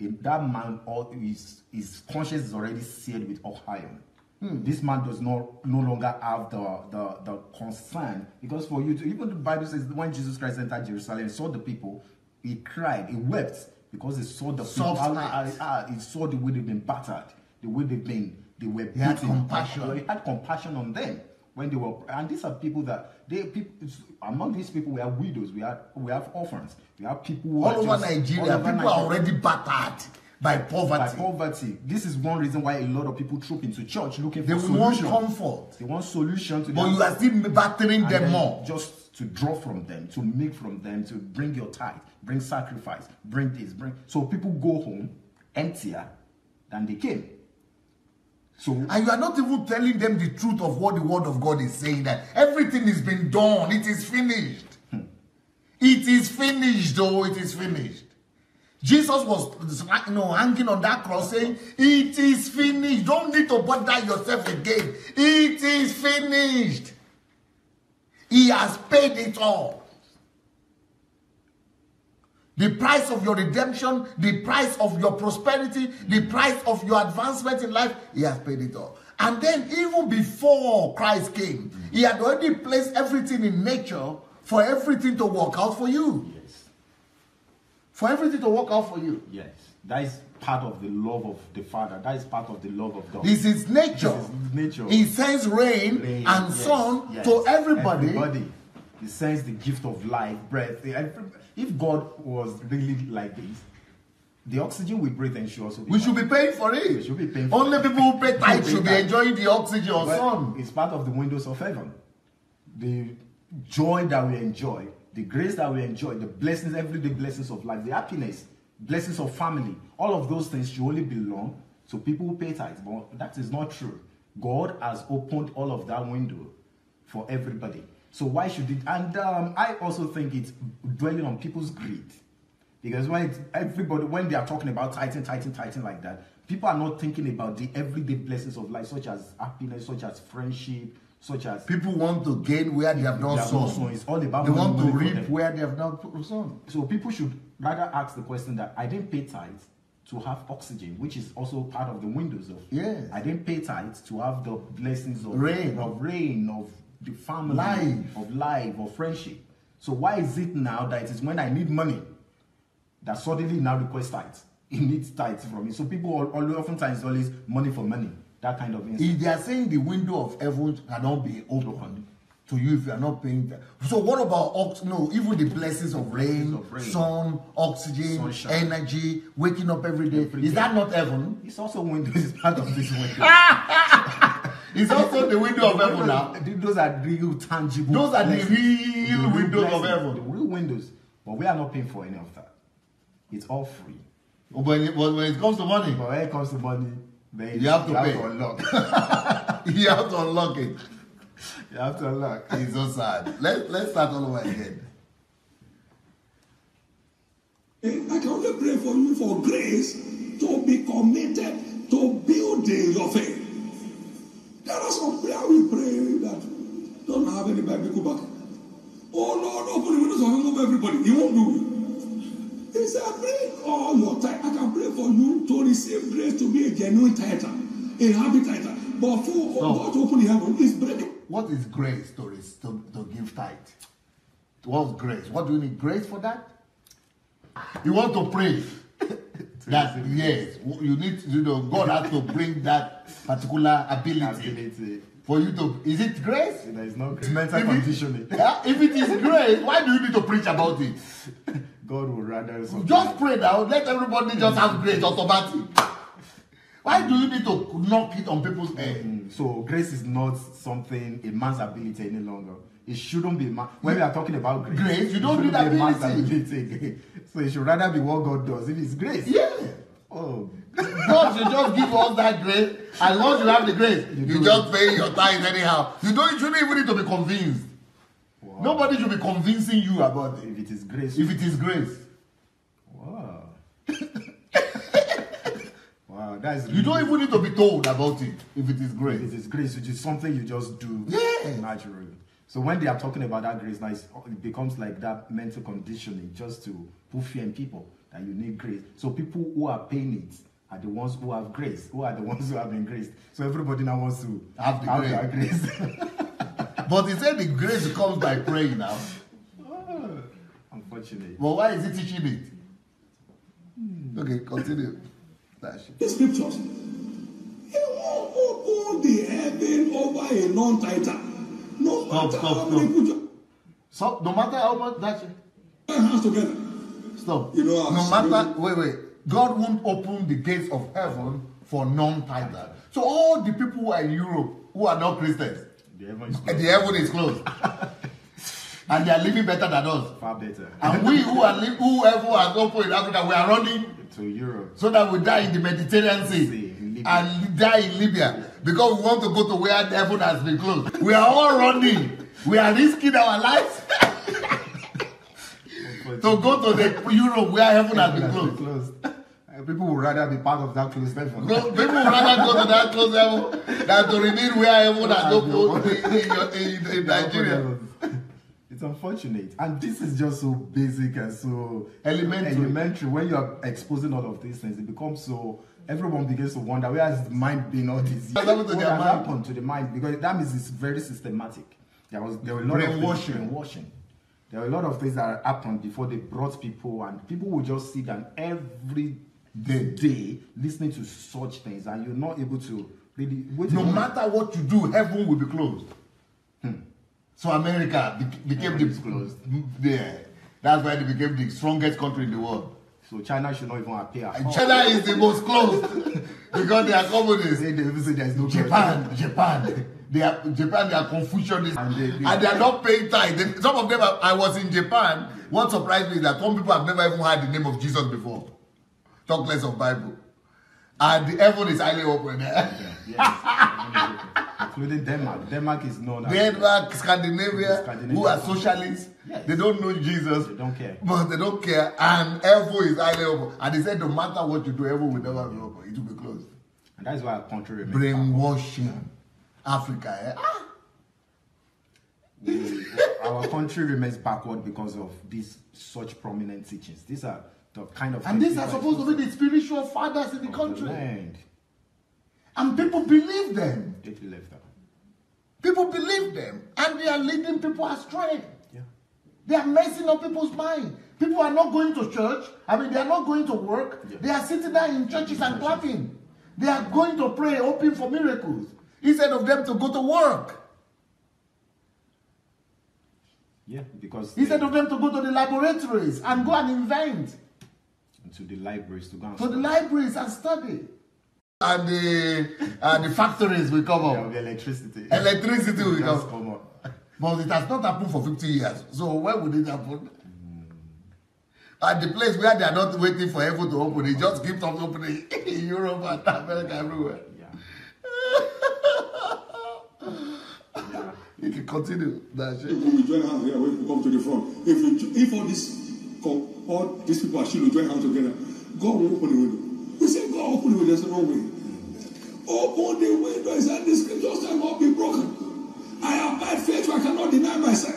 In that man, all his, his conscience is already seared with iron. Hmm. This man does not no longer have the, the the concern because for you to even the Bible says when Jesus Christ entered Jerusalem, saw the people, he cried, he wept because he saw the people, Soft how- heart. how- he saw the way they've been battered, the way they've been they were He had beaten. compassion. He had compassion on them when they were and these are people that they people among these people we have widows we have we have orphans we have people who All are over just- Nigeria, all over people are already battered by by poverty. poverty this is one reason why a lot of people troop into church looking They for will want solution comfort. they want solution to But their- you are still battering and them more. just to draw from them to make from them to bring your tithe bring sacrifice bring this bring so people go home emptier than they came so And you are not even telling them the truth of what the word of God is saying that everything has been done, it is finished. Hmm. It is finished, though, it is finished. Jesus was you know, hanging on that cross saying, It is finished. Don't need to bother yourself again. It is finished. He has paid it all. The price of your redemption, the price of your prosperity, the price of your advancement in life, he has paid it all. And then, even before Christ came, he had already placed everything in nature for everything to work out for you. yes For everything to work out for you. Yes, that is part of the love of the Father. That is part of the love of God. This is nature. This is nature. He sends rain, Rain, and yes, sun yes. to everybody. Everybody. He sends the gift of life, breath. If God was really like this, the oxygen we breathe and should also be. We should be paying for it. We should be paying for Only it. people who pay tithe should be enjoying the oxygen or sun. It's part of the windows of heaven. The joy that we enjoy, the grace that we enjoy, the blessings, everyday blessings of life, the happiness, blessings of family, all of those things should only belong to people who pay tithes. But that is not true. God has opened all of that window for everybody. So why should it? And um, I also think it's dwelling on people's greed. Because when everybody, when they are talking about tithing, tithing, tithing like that, people are not thinking about the everyday blessings of life, such as happiness, such as friendship, such as People want to gain where they have not sown. sown. It's all about They want to reap where they have not sown. So people should rather ask the question that I didn't pay tithes to have oxygen, which is also part of the windows of. Yes. I didn't pay tithes to have the blessings of Rain. of rain, of the family, Life. of life, of friendship. So why is it now that it is when I need money that suddenly now request tithes? It needs tithes from me. So people al- al- oftentimes always money for money. That kind of instance. If they are saying the window of heaven cannot be opened to you if you are not paying that. So what about ox- no, even the blessings of rain, of rain. sun, oxygen, Sunshine. energy, waking up every day. Every Is day. that not heaven? It's also windows. It's part of this window. It's also the window of heaven now. Those are real tangible. Those are the blessings. real windows of blessings, heaven. The real windows. But we are not paying for any of that. It's all free. It, but when it comes to money, But when it comes to money, then You have to pay. unlock. you have to unlock it. You have to unlock. It's so sad. Let, let's start all over again. I can only pray for you for grace to be committed to building your faith. There are some prayer we pray that don't have any biblical back. Oh Lord, open the windows of heaven over everybody. He won't do it. He said, bring all your tithe. I can pray for you to receive grace to be a genuine tither, a happy tither. But for No. God to open the heaven, is breaking. What is grace to, to, to give tithe? What's grace? What do you need grace for that? You want to pray that yes, you need you know God has to bring that particular ability Ability. for you to. Is it grace? There is no mental If it- conditioning. Yeah, if it is grace, why do you need to preach about it? God will rather something. Just pray now. Let everybody just have grace automatic. Why do you need to knock it on people's head? Mm, So grace is not something a man's ability any longer. It shouldn't be man. When we are talking about grace, Grace, you it don't need be a man's ability. ability. so it should rather be what God does. If it's grace, Yeah. oh, God should just give us that grace, and once you have the grace, you, do just pay your tithe anyhow. You don't. You shouldn't even need to be convinced. wow. Nobody should be convincing you about it. If it is grace, If it is grace, wow, wow, that's you don't even need to be told about it. If it is It grace, is grace, which is something you just do Yeah. naturally. So when they are talking about that grace, now it's, it becomes like that mental conditioning just to put fear in people that you need grace. So people who are paying it are the ones who have grace, who are the ones who have been graced. So everybody now wants to Have the their grace. but he said the grace comes by praying now. Unfortunately. But why is he teaching it? Okay, continue. That's it. the scriptures. He won't open the heaven over a non-tither. No Stop, matter stop, how many stop. your So no matter how much that's it. hands together. Stop. You know, no matter wait, wait. God won't open the gates of heaven for non-tither. So all the people who are in Europe who are not Christians, The heaven is the closed. heaven is closed. and they are living better than us. far better. And we who are li- whoever has opened in Africa, we are running to Europe. so that we die in the Mediterranean Sea Sea, in and die in Libya because we want to go to where the heaven has been closed. We are all running. We are risking our lives to go to the Europe where heaven has been closed. closed. Uh, People would rather be part of that closed heaven. Go, people would rather go to that close heaven than to remain where heaven has opened in, in, your- in, in Nigeria. It's unfortunate. And this is just so basic and so Elementary. elementary. When you are exposing all of these things, it becomes so everyone begins to wonder where has the mind been all these years? What has mind? happened to the mind? Because that means it's very systematic. There was there were a lot of things- Brainwashing. brainwashing. There were a lot of things that happened before they brought people, and people would just sit down every day, day listening to such things, and you're not able to really. wait No matter what you do, heaven will be closed. So America be- became the closed. Yeah, that's why they became the strongest country in the world. So China should not even appear. at And all. China is the most closed because they are communists. They, they say there's no Japan, Japan, they are Japan. They are Confucianists And and they- they, are not paying tithe. They- Some of them, are, I was in Japan. What surprised me is that some people have never even heard the name of Jesus before. Talk less of Bible, and the heaven is highly open. Yes, including Denmark. Denmark is known as Denmark, Scandinavia, Scandinavia. who are socialists, Yes. they don't know Jesus. They don't care. But they don't care. And heaven is highly open. And they said no matter what you do, heaven will never be open. It will be closed. and that's why our country remains Brainwashing. Africa, eh? Ah! we- our country remains backward because of these such prominent teachings. These are the kind of And these are supposed to be the spiritual fathers in the country. land. And people believe them. They left that. People believe them. And they are leading people astray. Yeah. They are messing up people's mind. People are not going to church. I mean, they are not going to work. Yeah. They are sitting there in churches and clapping. They are going to pray, hoping for miracles, instead of them to go to work. Yeah, because Instead they- of them to go to the laboratories and go and invent, to the libraries to go and to the study. libraries and study. And the, and the factories will come There will up. be electricity. Electricity will come. come up. But it has not happened for 50 years. So why would it happen? At the place where they are not waiting for heaven to open, it just keeps on opening in Europe and America everywhere. Yeah. yeah. You continue, that's it. People will join hands here when we come to the front. If you, if all these all these people actually join hands together, God will open the window. We say God open the window. There's no way. Open the window. Is that the scriptures cannot be broken? I have by faith, so I cannot deny myself.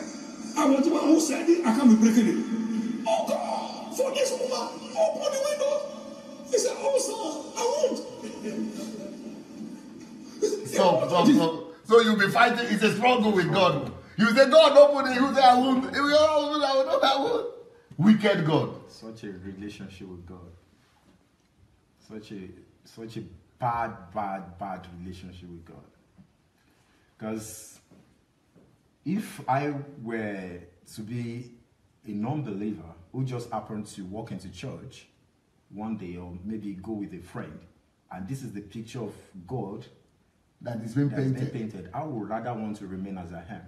I want the one who said it. I can't be breaking it. Oh God, for this woman, open the window. He said, Oh son, I won't. So, so, so, so you'll be fighting. It's a struggle with God. You say, God, open it. You say, I won't. If you don't open it, I won't. I won't. Wicked God. Such a relationship with God. Such a such a bad, bad, bad relationship with God. Because if I were to be a non-believer who just happened to walk into church one day or maybe go with a friend, and this is the picture of God That is being that's been painted. painted, I would rather want to remain as I am.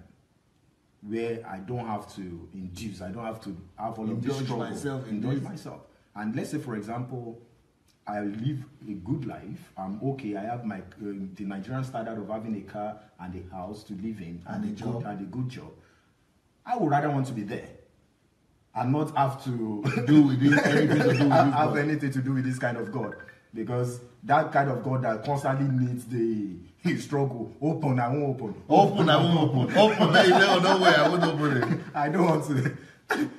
Where I don't have to induce, I don't have to have all of this Indulge struggle, myself indulge myself. And let's say, for example, I live a good life. I'm okay. I have my um, the Nigerian standard of having a car and a house to live in And a good, job. and a good job. I would rather want to be there and not have to Do with this, anything to do with this have God. anything to do with this kind of God. Because that kind of God that constantly needs the struggle. Open, I won't open. Open, I won't open. Open, go. No way, I won't open it. I don't want to.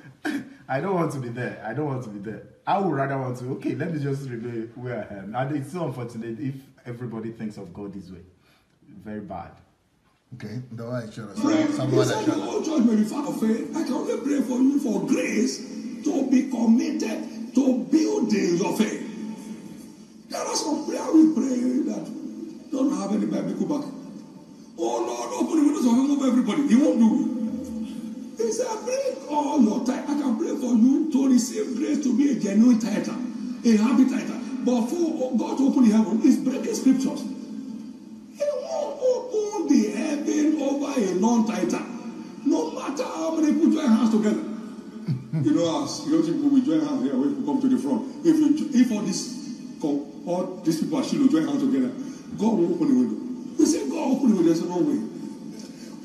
I don't want to be there. I don't want to be there. I would rather want to. Okay, let me just remain where I am. And it's so unfortunate if everybody thinks of God this way. Very bad. Okay, the one I showed us. He Someone said I church may be far of faith. I can only pray for you for grace to be committed to building your faith. There are some prayer we pray that don't have any biblical back. Oh Lord, open the windows of heaven over everybody. He won't do it. He said, bring all your tithe. I can pray for you to receive grace to be a genuine tither, a happy tither. But for God to open the heaven is breaking scriptures. He won't open the heaven over a non-tither. No matter how many people join hands together. you know, as young people we join hands here when we come to the front. If you if all this come, all these people actually join hands together, God will open the window. We say God open the window, there's no way.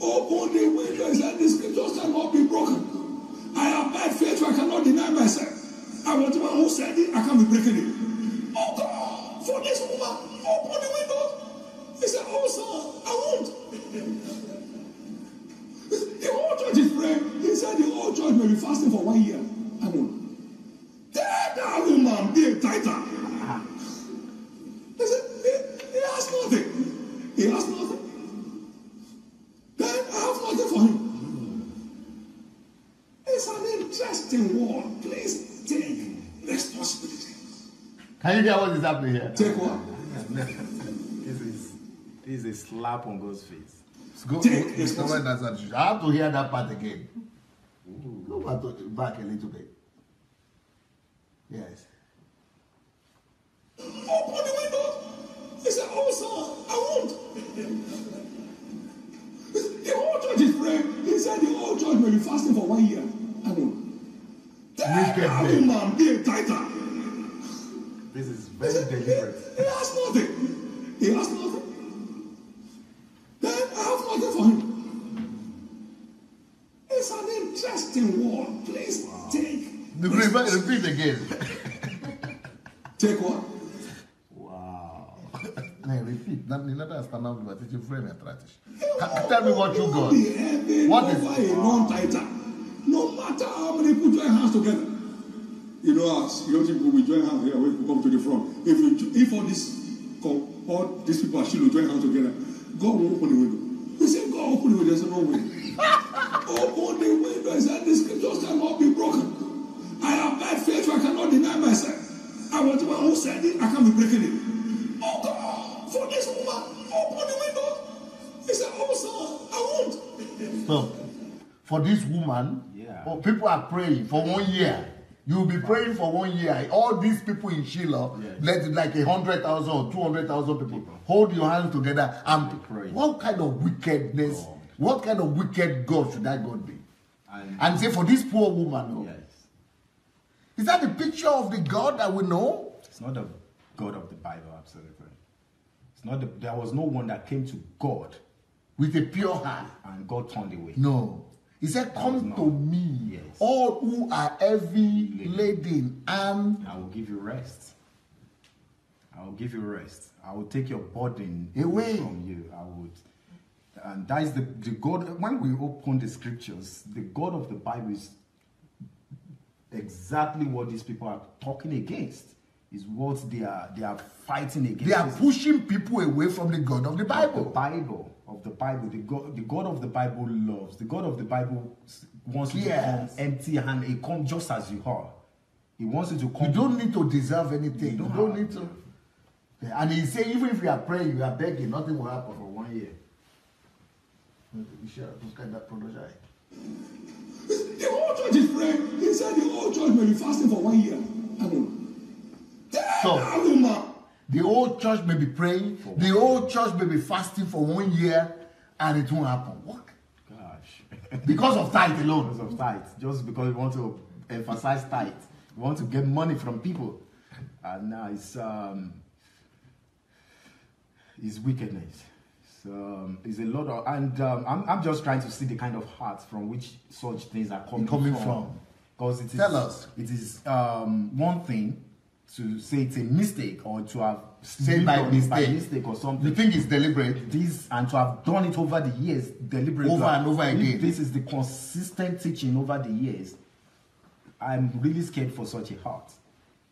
Open the window, that the scriptures cannot be broken. I have by faith, I cannot deny myself. I want the one who said it, I can't be breaking it. Oh God, for this woman, open the window. He said, Oh son, I won't. The whole church is praying. He said the whole church may be fasting for one year. I won't. Tell that woman be a tither. Can you hear what is happening here? Take what? This is this is a slap on God's face. Go, Take go, someone that's not true. I have to hear that part again. Go back, to, back a little bit. Yes. Open the window. He said, Oh, son, I won't. The whole church is praying. He said, The whole church may be fasting for one year. I won't. Tell that man. be a tither. Very said, he, deliberate. he has nothing. He has nothing. Then I have nothing for him. It's an interesting word. Please take. Repeat, repeat again. Take what? Wow. No, repeat. Not, not that stand up, but it's your friend attractive. Tell me what you got. The heaven What is- a. No matter how many people join hands together. You know, as young people we join hands here when we come to the front. If you if all this come, all these people actually join hands together, God will open the window. We say God open the window, there's no way. open the window, is that the scriptures cannot be broken. I have by faith, I cannot deny myself. I want the one who said it, I can't be breaking it. Oh God, for this woman, open the window. He said, Oh son, I won't. So, for this woman, Yeah. oh, people are praying for one year. You'll be praying for one year. All these people in Shiloh, Yes. let like a hundred thousand or two hundred thousand people, hold your hands together and Pray. what kind of wickedness, God. what kind of wicked God should that God be? And, And say for this poor woman, oh, yes. Is that the picture of the God that we know? It's not the God of the Bible, absolutely. It's not the, there was no one that came to God With a pure heart. and God turned away. No. He said, Come to me, Yes. all who are heavy laden, and I will give you rest. I will give you rest. I will take your burden Away. from you. I would. And that is the, the God. When we open the scriptures, the God of the Bible is exactly what these people are talking against. Is what they are they are fighting against. they are pushing people away from the God of the of the Bible. Of the Bible. The God, the God of the Bible loves. The God of the Bible wants you Yes. to come empty hand. He come just as you are. He wants you to come. You don't need to deserve anything. You don't don't, have need to. Yeah, And he say, even if you are praying, you are begging, nothing will happen. for one year. The whole church is praying. He said the whole church may be fasting for one year. I mean, So-. The whole church may be praying, the whole church may be fasting for one year, and it won't happen. What? Gosh. Because of tithe alone. because of tithe, just because we want to emphasize tithe, we want to get money from people, and now it's um, it's wickedness. So um, it's a lot of, and um, I'm, I'm just trying to see the kind of heart from which such things are coming, Coming from. Because it is, Tell us. it is um, one thing to say it's a mistake or to have said by it by mistake. mistake or something You think it's deliberate? this and to have done it over the years deliberately Over and over again. this is the consistent teaching over the years i'm really scared for such a heart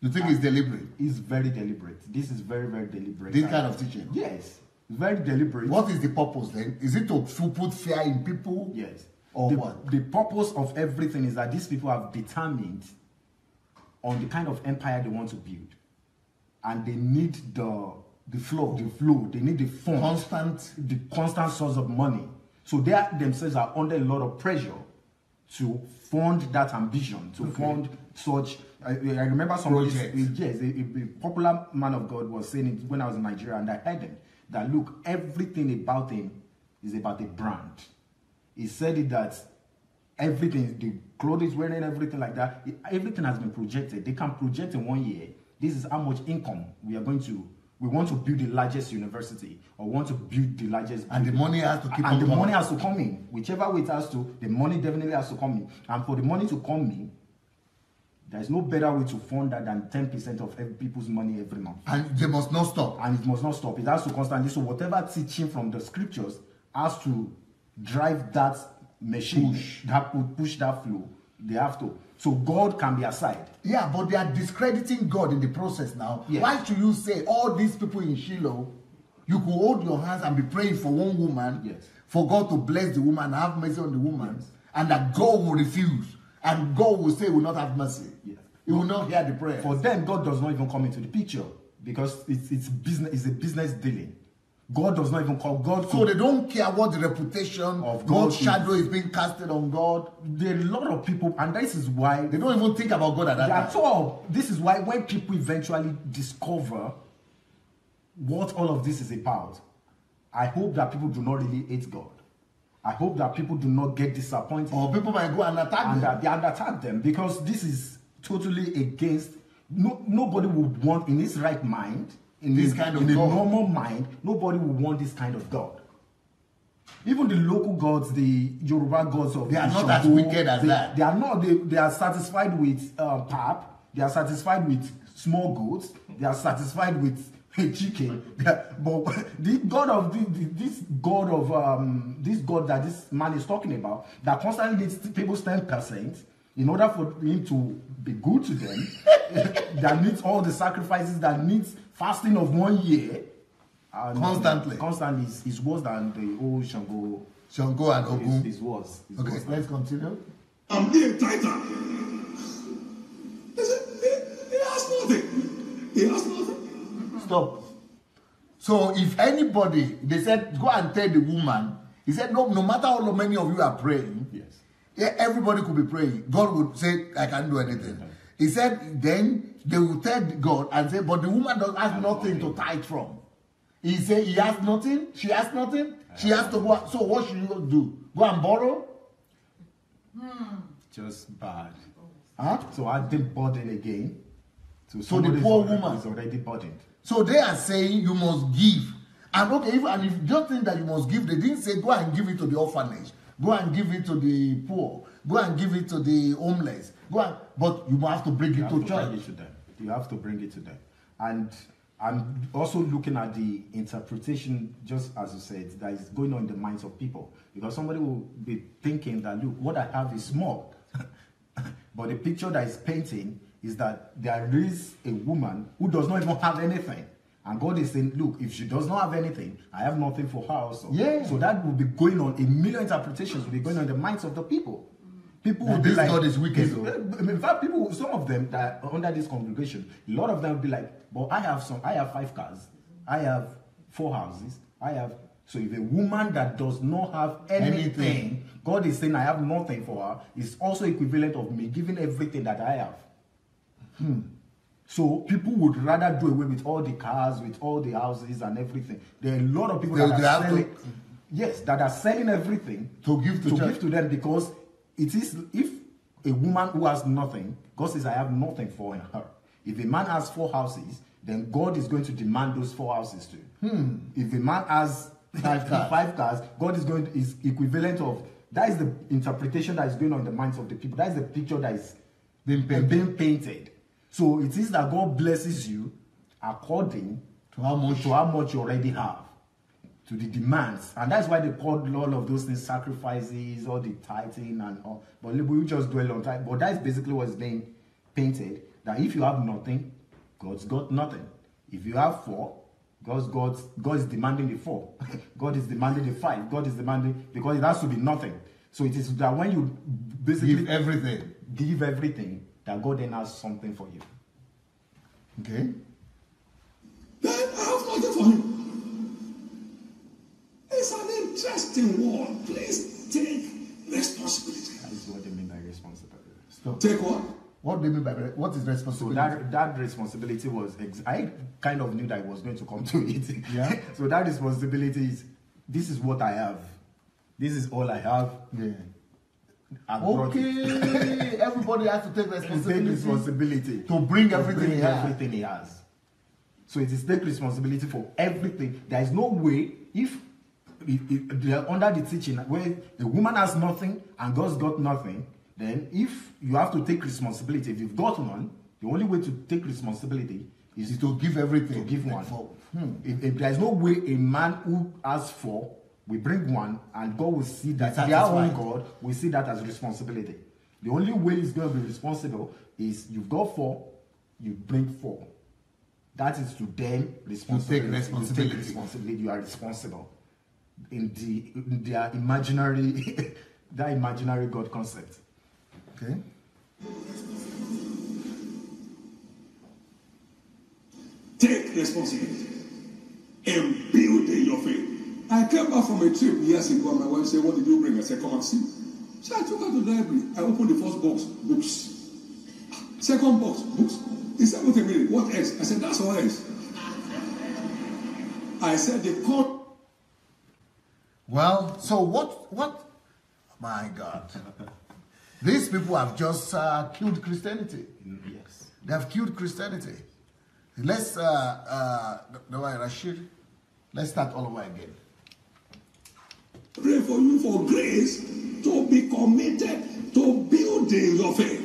You think it's deliberate? it's very deliberate this is very very deliberate This kind of teaching? yes very deliberate What is the purpose then? Is it to f- put fear in people? yes Or the, what? the purpose of everything is that these people have determined on the kind of empire they want to build and they need the The flow. the flow they need the fund Constant. the constant source of money. So they are, themselves are under a lot of pressure to fund that ambition, to fund such. I, I remember somebody, Project. yes, a, a- a popular man of God was saying it when I was in Nigeria, and I heard him that look, everything about him is about a brand. He said it that everything, the clothes he's wearing, everything like that, it- everything has been projected. They can project in one year. This is how much income we are going to. We want to build the largest university, or want to build the largest. And the money has to keep and the coming. money has to come in, whichever way it has to. The money definitely has to come in, and for the money to come in, there is no better way to fund that than ten percent of every people's money every month And they must not stop. and it must not stop. It has to constantly. So whatever teaching from the scriptures has to drive that machine, Push. that pu- push that flow. They have to. So God can be aside. Yeah, but they are discrediting God in the process now. Yes. Why should you say all these people in Shiloh, you could hold your hands and be praying for one woman, Yes. for God to bless the woman, have mercy on the woman, and that God will refuse, and God will say, will not have mercy. Yes. He will not hear the prayer. For them, God does not even come into the picture because it's it's business. It's a business dealing. God does not even call God. so they don't care what the reputation Of God God's is. shadow is being casted on God. there are a lot of people, and this is why They don't even think about God at that At time. all. This is why when people eventually discover what all of this is about, I hope that people do not really hate God. I hope that people do not get disappointed Or people might go and attack and them. that they and attack them because this is totally against. No, nobody would want in his right mind, in This a- kind of in a God. normal mind, nobody would want this kind of God. Even the local gods, the Yoruba gods of They are the not as wicked as they, that. They are not. They, they are satisfied with uh, pap. They are satisfied with small goats. They are satisfied with chicken. They are- but the God of the, the, this God of um, this God that this man is talking about that constantly needs people's ten percent in order for him to be good to them. that needs all the sacrifices. That needs fasting of one year. And, Constantly. constantly is, is worse than the old Shango. Shango and Ogun. Is, is worse. Is Okay, worse. let's continue. I'm being tighter. He said, he, has nothing. He has nothing. Stop. So if anybody, they said, go and tell the woman, he said, no, no matter how many of you are praying, Yes. yeah, everybody could be praying. God would say, I can't do anything. He said, then they will tell God and say, but the woman does has nothing to tithe from. He said, he has nothing, she has nothing, she has to go. out. So what should you do? Go and borrow? Just bad. Huh? So adding burden again. To So the poor already- woman- who's already burdened. So they are saying you must give. And okay, if, and if you don't think that you must give, they didn't say go and give it to the orphanage, go and give it to the poor, go and give it to the homeless, go and, but you have to bring You it have to to bring church. it to them. You have to bring it to them. And I'm also looking at the interpretation, just as you said, that is going on in the minds of people. Because somebody will be thinking that, look, what I have is small. but the picture that is painting is that there is a woman who does not even have anything. And God is saying, look, if she does not have anything, I have nothing for her also. Yeah. So that will be going on, a million interpretations will be going on in the minds of the people. People will be this like, God is wicked, in fact, people, some of them that are under this congregation, a lot of them will be like, "But I have some, I have five cars, I have four houses, I have." So if a woman that does not have anything, Anything. God is saying, "I have nothing for her," is also equivalent of me giving everything that I have. Hmm. So people would rather do away with all the cars, with all the houses and everything. There are a lot of people They- that they are have to- selling, yes, that are selling everything To give to to give to them because it is if a woman who has nothing, God says, I have nothing for her. If a man has four houses, then God is going to demand those four houses too. Hmm. If a man has Five cars. five cars, God is going to, is equivalent of that is the interpretation that is going on in the minds of the people. That is the picture that is Being painted. being painted. So it is that God blesses you according To how much? to how much you already have, to the demands, and that's why they called all of those things sacrifices, all the tithing and all. But we just dwell on that. But that's basically what's being painted. That if you have nothing, God's got nothing. If you have four, God's God's God is demanding the four. God is demanding the five. God is demanding because it has to be nothing. So it is that when you basically Give everything. give everything, that God then has something for you. Okay. Then I have nothing for him. It's an interesting word. Please take responsibility. That is what they mean by responsibility. So, Take what? what do you mean by what is So responsibility? that that responsibility was ex- I kind of knew that I was going to come to it. Yeah. so that responsibility is this is what I have. This is all I have. yeah. I. Okay. Everybody has to take To take responsibility. responsibility To bring everything bring he has. everything he has. So it is take responsibility for everything. There is no way if, they are under the teaching where a woman has nothing and God's got nothing, then if you have to take responsibility, if you've got one, the only way to take responsibility is to give everything. to give one. For- hmm. If, if there is no way a man who has four will bring one, and God will see that their own. God will see that as responsibility. The only way he's going to be responsible is you've got four, you bring four. That is to them responsibility. responsibility. You take responsibility. You are responsible in the in their imaginary that imaginary God concept. Okay. Take responsibility and build in your faith. I came back from a trip years ago and my wife said, What did you bring? I said, Come and see. So I took her to the library. I opened the first box, books. Second box, books. He said, Wait a minute, what else? I said, That's all else. I said, The court. Well, so what? What? My God, these people have just uh, killed Christianity. Yes. They have killed Christianity. Let's, uh, uh, Rashid, let's start all over again. pray for you for grace to be committed to building your faith.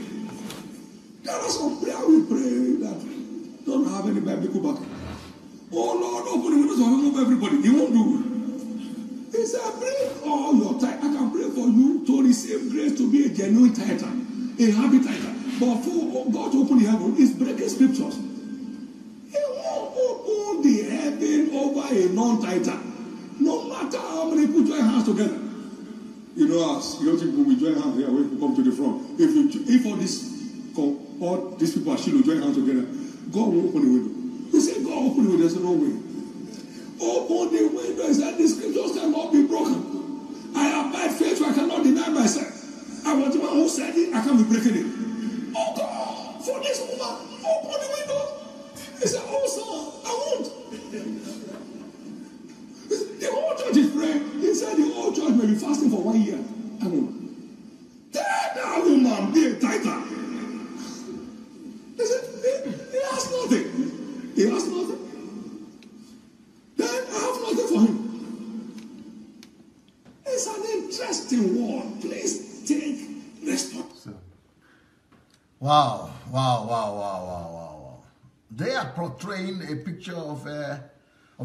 There are some prayer we pray that don't have any biblical backing. Oh Lord, open the windows of heaven of everybody. He won't do it. He said, bring all your tithe. I can pray for you to receive grace to be a genuine tither, a happy tither. But for God to open the heaven is breaking scriptures. He won't open the heaven over a non-tither. No matter how many people join hands together. You know, as young people, we join hands here, we come to the front. If you, if all these, all these people are still join hands together, God will open the window. He said, God open the window. There's no way. Open the window. He said, the scriptures cannot be broken. I abide faithful. I cannot deny myself. I was the one who said it. I can't be breaking it. Oh God, for this woman, open the window.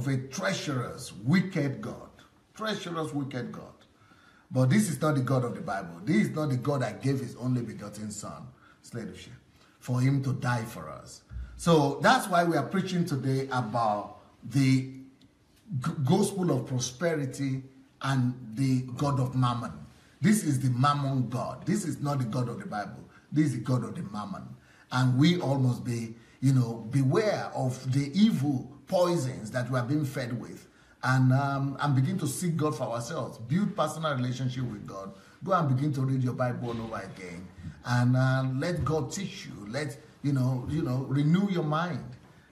Of a treacherous, wicked God. Treacherous, wicked God. But this is not the God of the Bible. This is not the God that gave his only begotten son, slave for him to die for us. So that's why we are preaching today about the gospel of prosperity and the God of mammon. This is the mammon God. This is not the God of the Bible. This is the God of the mammon. And we all must be, you know, beware of the evil poisons that we are being fed with. And, um, and begin to seek God for ourselves. Build personal relationship with God. Go and begin to read your Bible all over again. And uh, let God teach you. Let, you know, you know, renew your mind.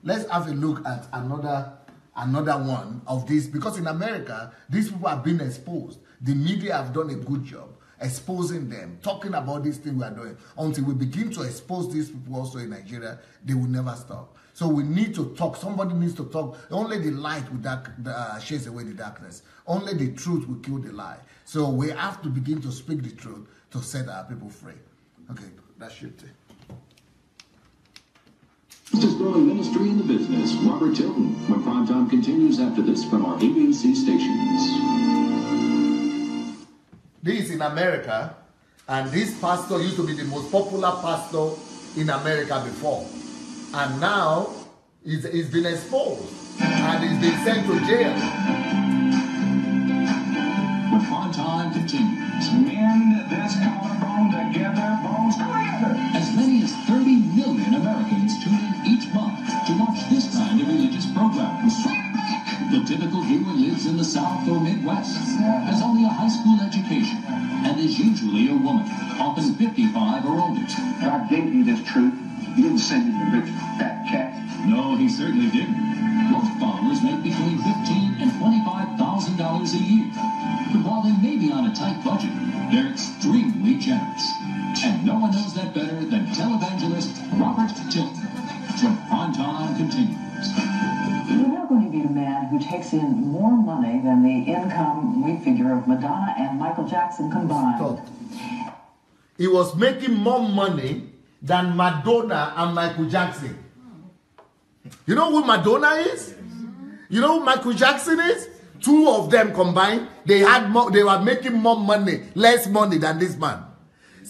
Let's have a look at another another one of this because in America, these people have been exposed. The media have done a good job exposing them, talking about this thing we are doing. Until we begin to expose these people also in Nigeria, they will never stop. So we need to talk. Somebody needs to talk. Only the light will dark, uh, chase away the darkness. Only the truth will kill the lie. So we have to begin to speak the truth to set our people free. Okay, that's it. Fastest growing ministry in the business, Robert Tilton, when prime time continues after this from our ABC stations. This is in America, and this pastor used to be the most popular pastor in America before. And now he's, he's been exposed and he's been sent to jail. When prime time continues, mend this collarbone together, bones together. As many as 30 million Americans tune in each month to watch this kind of religious program. The typical viewer lives in the South or Midwest, has only a high school education, and is usually a woman, often 55 or older. God gave you this truth. He didn't send you the rich fat cat. No, he certainly didn't. Most farmers make between fifteen and twenty-five thousand dollars a year. But while they may be on a tight budget, they're extremely generous. And no one knows that better than televangelist Robert Tilton. When prime continues. You're now going to meet a man who takes in more money than the income we figure of Madonna and Michael Jackson combined. Stop. He was making more money than Madonna and Michael Jackson. You know who Madonna is? You know who Michael Jackson is? Two of them combined, they had more, they were making more money, less money than this man.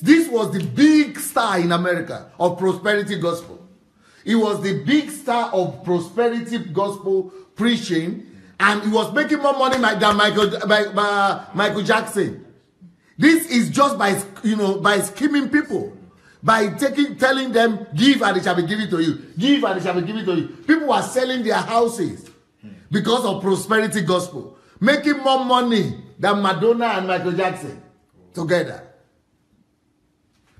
This was the big star in America of prosperity gospel. He was the big star of prosperity gospel preaching, and he was making more money than Michael, by, by Michael Jackson. This is just by you know by scheming people, by taking telling them give and it shall be given to you, give and it shall be given to you. People were selling their houses because of prosperity gospel, making more money than Madonna and Michael Jackson together.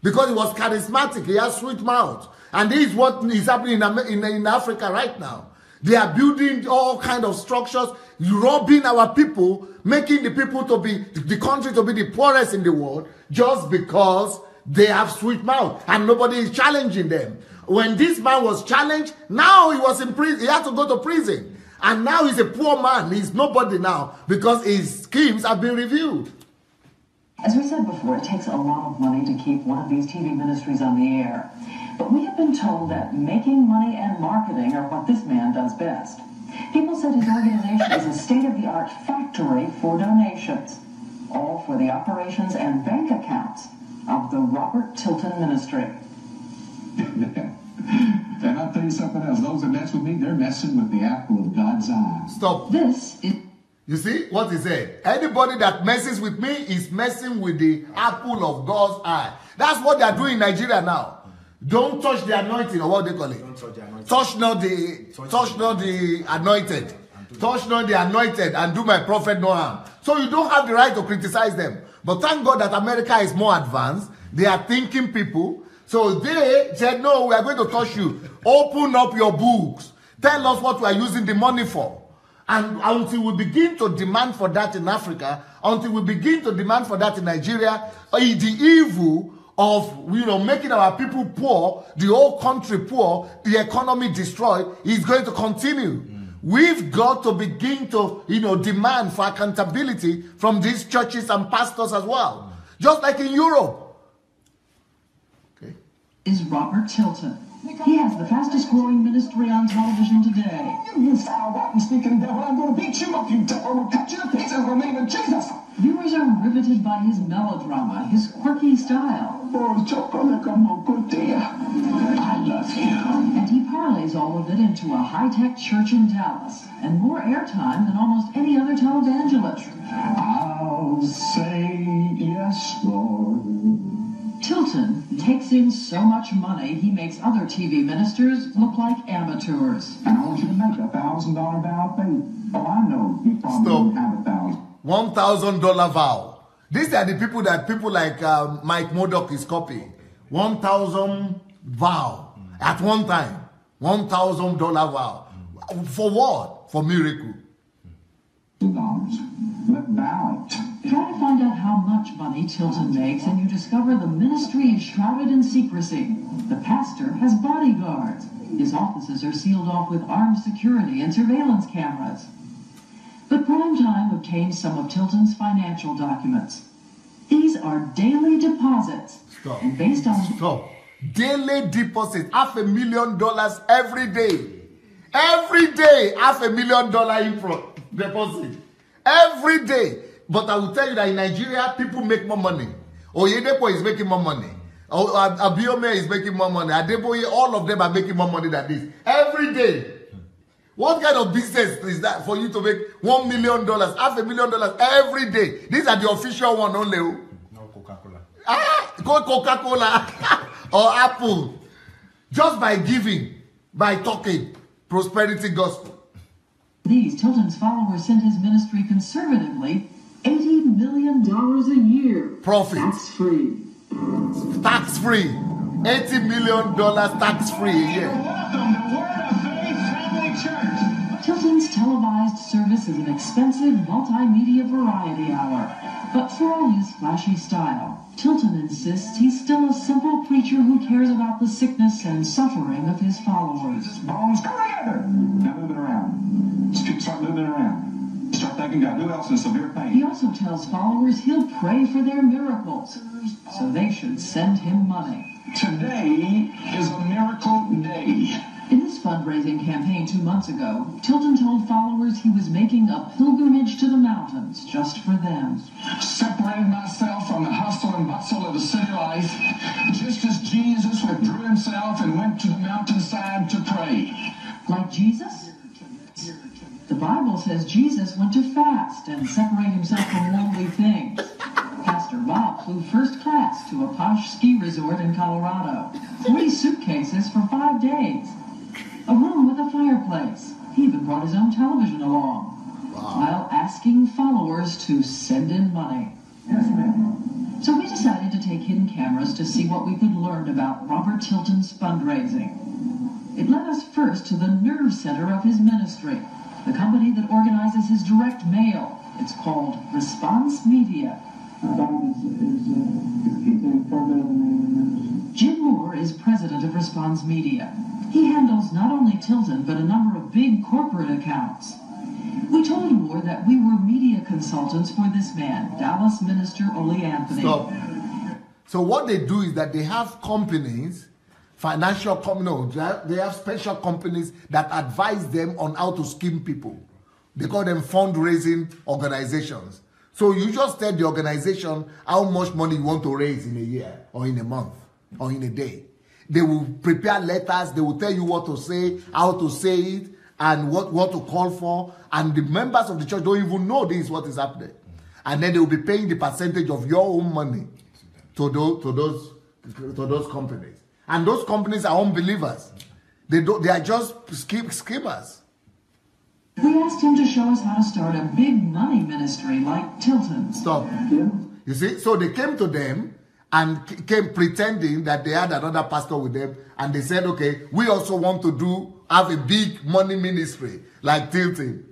Because he was charismatic, he has sweet mouth, and this is what is happening in, in, in Africa right now. They are building all kind of structures, robbing our people, making the people to be the country to be the poorest in the world, just because they have sweet mouth and nobody is challenging them. When this man was challenged, now he was in prison. He had to go to prison, and now he's a poor man. He's nobody now because his schemes have been reviewed. As we said before, it takes a lot of money to keep one of these TV ministries on the air. But we have been told that making money and marketing are what this man does best. People said his organization is a state-of-the-art factory for donations, all for the operations and bank accounts of the Robert Tilton Ministry. And I'll tell you something else. Those that mess with me, they're messing with the apple of God's eye. Stop. This is You see what he said? Anybody that messes with me is messing with the apple of God's eye. That's what they are doing in Nigeria now. Don't touch the anointing or what they call it. Don't touch the anointing. Touch not the touch not the anointed. Touch not the anointed and do my prophet no harm. So you don't have the right to criticize them. But thank God that America is more advanced. They are thinking people. So they said, no, we are going to touch you. Open up your books. Tell us what we are using the money for. And until we begin to demand for that in Africa, until we begin to demand for that in Nigeria, uh, the evil of you know making our people poor, the whole country poor, the economy destroyed, is going to continue. We've got to begin to, you know, demand for accountability from these churches and pastors as well. Just like in Europe. Okay. Is Robert Tilton. He has the fastest growing ministry on television today. You foul, rotten, speaking devil. I'm going to beat you up, you devil. To cut you to pieces in the name of Jesus. Viewers are riveted by his melodrama, his quirky style, Oh, chocolate, come on, good day. I love you. and he parlays all of it into a high-tech church in Dallas, and more airtime than almost any other televangelist. I'll say yes, Lord. Tilton takes in so much money he makes other TV ministers look like amateurs. And I want you to make a thousand dollar vow faith. Oh, I know you probably Stop. don't have a thousand. One thousand dollar vow. These are the people that people like um, Mike Murdock is copying. One thousand vow at one time. One thousand dollar vow. For what? For miracle. dollars. Let vow it. Try to find out how much money Tilton makes, and you discover the ministry is shrouded in secrecy. The pastor has bodyguards. His offices are sealed off with armed security and surveillance cameras. But Primetime obtained some of Tilton's financial documents. These are daily deposits. Stop. And based on Stop. Daily deposit, half a million dollars every day. Every day, half a million dollar info deposit. Every day. But I will tell you that in Nigeria, people make more money. Oyedepo is making more money. O- Ab- Abiome is making more money. Adeboye, all of them are making more money than this. Every day. What kind of business is that for you to make one million dollars, half a million dollars every day? These are the official one only. oh. No Coca-Cola. Ah, go Coca-Cola or Apple. Just by giving, by talking, prosperity gospel. these, Tilton's followers sent his ministry conservatively $80 million a year. Profit. That's free. Tax free. $80 million tax free a year. Welcome to Word of Faith Family Church. Tilton's televised service is an expensive multimedia variety hour. But for all his flashy style, Tilton insists he's still a simple preacher who cares about the sickness and suffering of his followers. Bones come together. Now move it around. Just Start moving around. Start thanking God. Who else in severe pain. He also tells followers he'll pray for their miracles, so they should send him money. Today is a miracle day. In his fundraising campaign two months ago, Tilton told followers he was making a pilgrimage to the mountains just for them. Separated myself from the hustle and bustle of the city life, just as Jesus withdrew himself and went to the mountainside to pray. Like Jesus? The Bible says Jesus went to fast and separate himself from worldly things. Pastor Bob flew first class to a posh ski resort in Colorado. 40 suitcases for five days. A room with a fireplace. He even brought his own television along. While asking followers to send in money. Yes, ma'am. So we decided to take hidden cameras to see what we could learn about Robert Tilton's fundraising. It led us first to the nerve center of his ministry, the company that organizes his direct mail. It's called Response Media. Jim Moore is president of Response Media. He handles not only Tilton, but a number of big corporate accounts. We told Moore that we were media consultants for this man, Dallas minister Ole Anthony. Stop. So what they do is that they have companies, financial companies, no, they have, special companies that advise them on how to scheme people. They call them fundraising organizations. So you just tell the organization how much money you want to raise in a year or in a month or in a day. They will prepare letters, they will tell you what to say, how to say it, and what, what to call for. And the members of the church don't even know this is what is happening. And then they will be paying the percentage of your own money to those to those to those companies. And those companies are unbelievers. They don't they are just scheme, schemers. We asked him to show us how to start a big money ministry like Tilton's. Stop. You see, so they came to them and came pretending that they had another pastor with them, and they said, "Okay, we also want to do have a big money ministry like Tilton."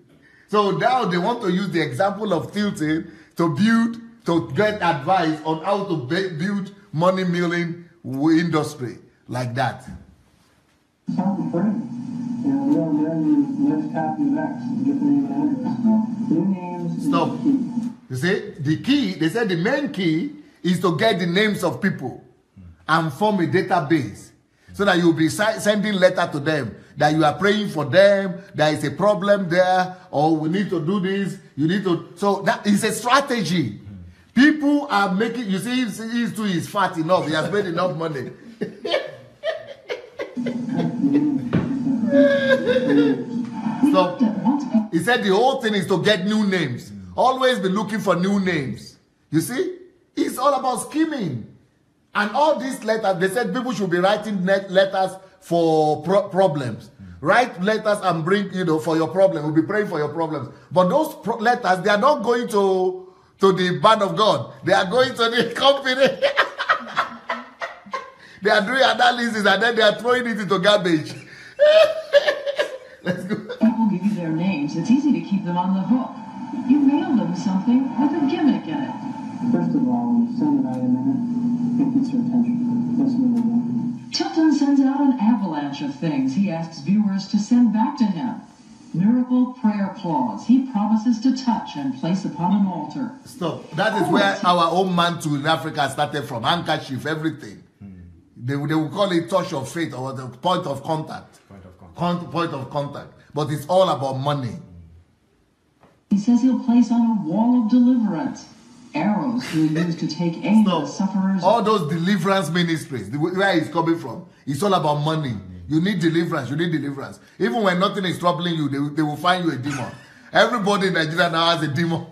So now they want to use the example of Tilton to build to get advice on how to build money milling industry like that. Start to. You know, we don't then use list copy of X and get name and. New names Stop. You see, the key, they said the main key is to get the names of people and form a database so that you'll be sending letter to them that you are praying for them, there is a problem there, or we need to do this, you need to. So that is a strategy. People are making, you see, he's, he's too is fat enough, he has made enough money. so he said the whole thing is to get new names. Always be looking for new names. You see? It's all about scheming. And all these letters, they said people should be writing letters for pro- problems. Write letters and bring, you know, for your problem. We'll be praying for your problems. But those letters, they are not going to to the band of God. They are going to the company. they are doing analysis and then they are throwing it into garbage. Let's go. People give you their names. It's easy to keep them on the hook. You mail them something with a gimmick in it. First of all, when you send an item in, it gets your attention. That's number one. Tilton sends out an avalanche of things he asks viewers to send back to him. Miracle prayer clause he promises to touch and place upon an altar. Stop. That is where our own mantle in Africa started from. Handkerchief, everything. Hmm. They, they will call it touch of faith or the point of contact. Point of contact. Con- point of contact. But it's all about money. He says he'll place on a wall of deliverance arrows he'll use to take aim So, at sufferers. all those deliverance ministries, the, where it's coming from, it's all about money. You need deliverance. You need deliverance. Even when nothing is troubling you, they, will- they will find you a demon. Everybody in Nigeria now has a demon.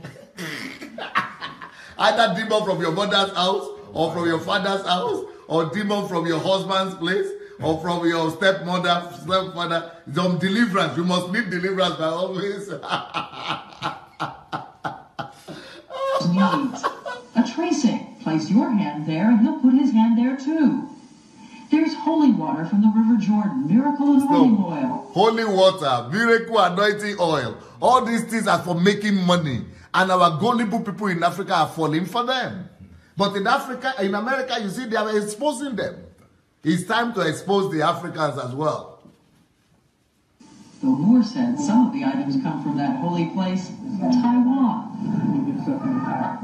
Either demon from your mother's house, or from your father's house, or demon from your husband's place, or from your stepmother, stepfather. Some deliverance. You must need deliverance by always. needs. A tracing. Place your hand there and he'll put his hand there too. There's holy water from the River Jordan, miracle anointing No. oil. holy water, miracle anointing oil. All these things are for making money. And our gullible people in Africa are falling for them. But in Africa, in America, you see, they are exposing them. It's time to expose the Africans as well. Though Moore said some of the items come from that holy place, Taiwan. You get stuff in the pack.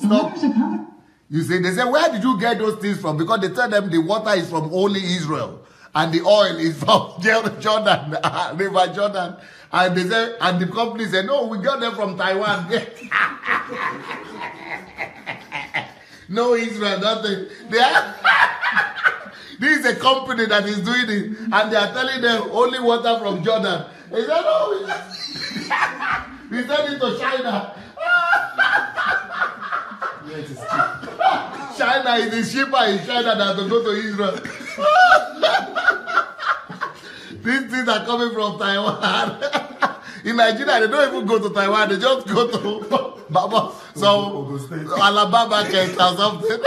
The Stop. You see, they say, where did you get those things from? Because they tell them the water is from only Israel. And the oil is from Jordan, River Jordan. And they say, and the company said, no, we got them from Taiwan. no Israel, nothing. They are, this is a company that is doing it. And they are telling them only water from Jordan. They said, no, we, send it to China. China is the cheaper in China than to go to Israel. These things are coming from Taiwan. in Nigeria, they don't even go to Taiwan, they just go to Baba, State. Alabama Kent or something.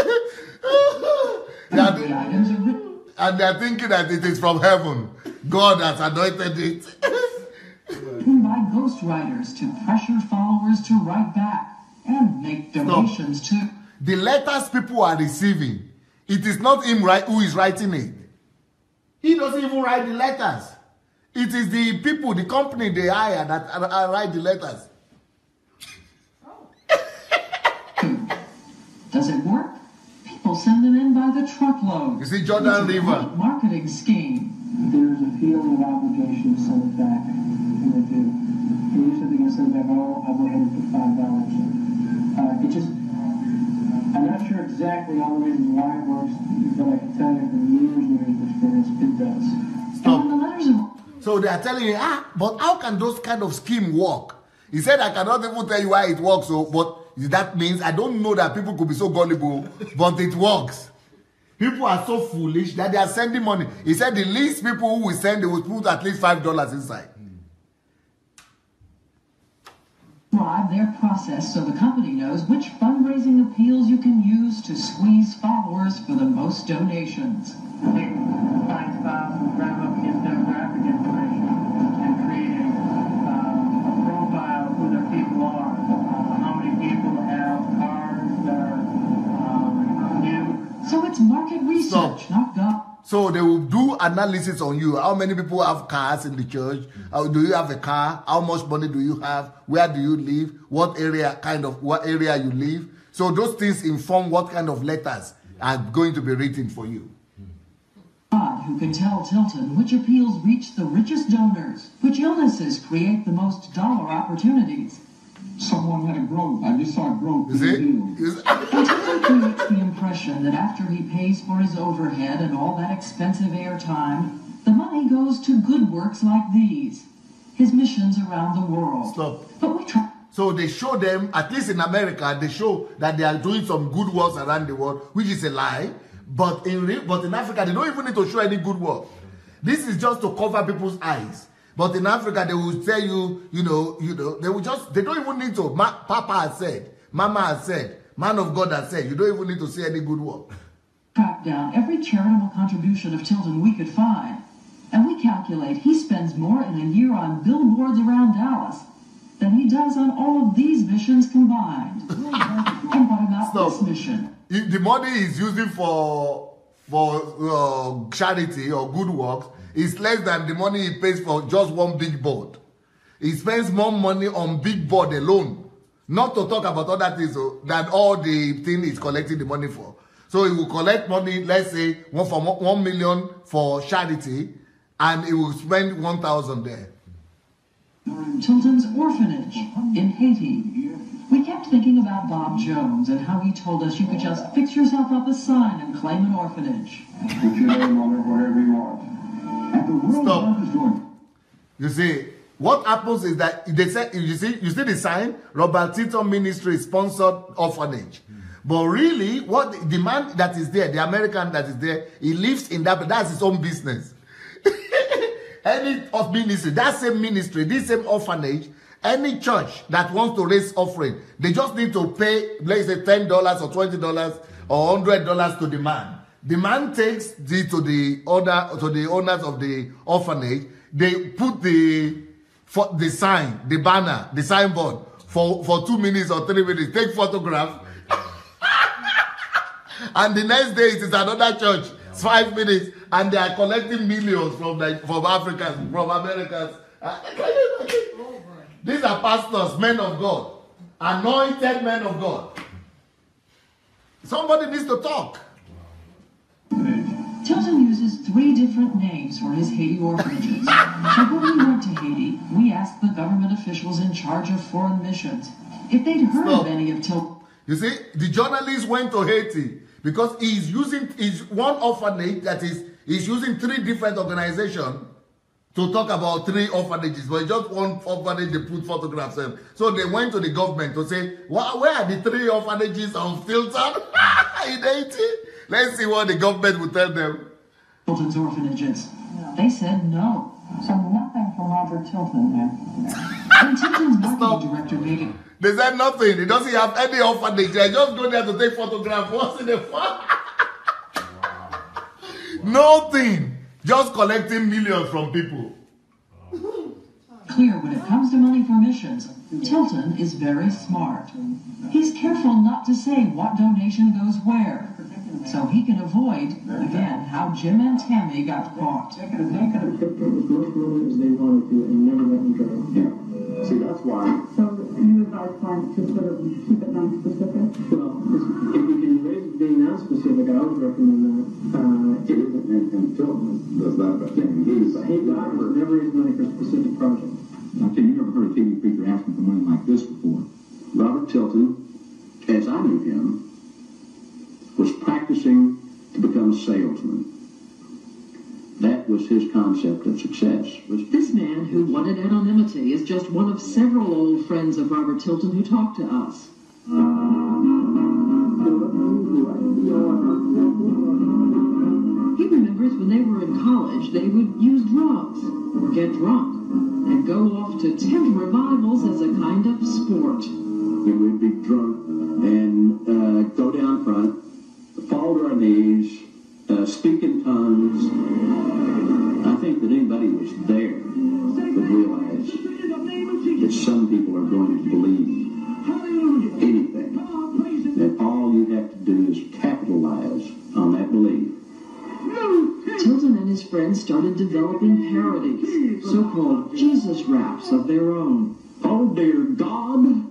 And they are thinking that it is from heaven. God has anointed it. Written to pressure followers to write back and make donations to. the letters people are receiving, it is not him right who is writing it. He doesn't even write the letters. It is the people, the company they hire that uh, uh, write the letters. Does it work? People send them in by the truckload. You see, Jordan It's a River. marketing scheme. There's a feeling of obligation to send it back, and they do. And usually they're gonna send it back, oh, I'll go ahead and put five dollars in. Uh, it just, I'm not sure exactly all the reasons why it works, but I can tell you from years and years of experience, it does. Stop. And when the letters are So they are telling you, ah, but how can those kind of scheme work? He said, I cannot even tell you why it works. So, but that means I don't know that people could be so gullible, but it works. People are so foolish that they are sending money. He said the least people who will send, they will put at least five dollars inside. Describe their process so the company knows which fundraising appeals you can use to squeeze followers for the most donations. Take find spouse and grab up his demographic information and create a, uh, a profile of who their people are. Uh, how many people have cars that are um, new. So it's market research, not God. So they will do analysis on you. How many people have cars in the church? Do you have a car? How much money do you have? Where do you live? What area kind of what area you live? So those things inform what kind of letters are going to be written for you. God who can tell Tilton which appeals reach the richest donors, which illnesses create the most dollar opportunities. Someone had a growth. I just saw a growth You in the see? deal. You see? And Tilton creates the impression that after he pays for his overhead and all that expensive airtime, the money goes to good works like these, his missions around the world. Stop. But we try. So they show them, at least in America, they show that they are doing some good works around the world, which is a lie. But in but in Africa, they don't even need to show any good work. This is just to cover people's eyes. But in Africa, they will tell you, you know, you know, they will just, they don't even need to. Ma- Papa has said, Mama has said, Man of God has said, you don't even need to say any good work. track down every charitable contribution of Tilton we could find. And we calculate he spends more in a year on billboards around Dallas than he does on all of these missions combined. and what about Stop. this mission? If the money is using for for uh, charity or good works is less than the money he pays for just one big board. He spends more money on big board alone, not to talk about other things oh, than all the thing he's collecting the money for. So he will collect money, let's say one for one- one million for charity, and he will spend one thousand there. Tilton's orphanage in Haiti. We kept thinking about Bob Jones and how he told us you could just fix yourself up a sign and claim an orphanage. Put your name on it, whatever you want. Stop. You see, what happens is that they say you see you see the sign Robert Tito Ministry sponsored orphanage. But really, what the demand that is there, the American that is there, he lives in that, that's his own business. any of ministry, that same ministry, this same orphanage, any church that wants to raise offering, they just need to pay, let's say ten dollars or twenty dollars or hundred dollars to the man. The man takes the to the order to the owners of the orphanage. They put the for the sign, the banner, the signboard for for two minutes or three minutes. Take photograph, and the next day it is another church. It's five minutes, and they are collecting millions from the, from Africans, from Americans. Ah, imagine? These are pastors, men of God, anointed men of God. Somebody needs to talk. Tilton uses three different names for his Haiti orphanages. so when we went to Haiti, we asked the government officials in charge of foreign missions if they'd heard Stop. of any of Tilton. You see, the journalist went to Haiti because he's using he's one orphanage that is he's using three different organizations to talk about three orphanages, but just one orphanage they put photographs in. So they went to the government to say, where are the three orphanages of Tilton in Haiti? Let's see what the government will tell them. Tilton's orphanages. They said no. So nothing from Robert Tilton then? And Tilton's marketing Stop. director made it They said nothing. He doesn't have any orphanage. They just go there to take photographs once in a while. Nothing. Just collecting millions from people. clear when it comes to money for missions. Tilton is very smart. He's careful not to say what donation goes where, so he can avoid, again, how Jim and Tammy got caught. They could have, they could have put as much money as they wanted to and never let them go. Yeah. See, that's why, So you advise clients to sort of keep it non-specific? Well, if we can raise it being non-specific, I would recommend that. Uh, it isn't, and, and Tilton does that, but yeah, he's, Hey, God has never raised money for specific projects. Okay, you never heard a TV preacher asking for money like this before. Robert Tilton, as I knew him, was practicing to become a salesman. That was his concept of success. This man who wanted anonymity is just one of several old friends of Robert Tilton who talked to us. He remembers when they were in college, they would use drugs or get drunk and go off to tent revivals as a kind of sport. and we'd be drunk and uh, go down front, fall to our knees, uh, speak in tongues. I think that anybody who was there would realize that some people are going to believe anything. That all you have to do is capitalize on that belief. Tilton and his friends started developing parodies, so-called Jesus raps of their own. Oh dear God,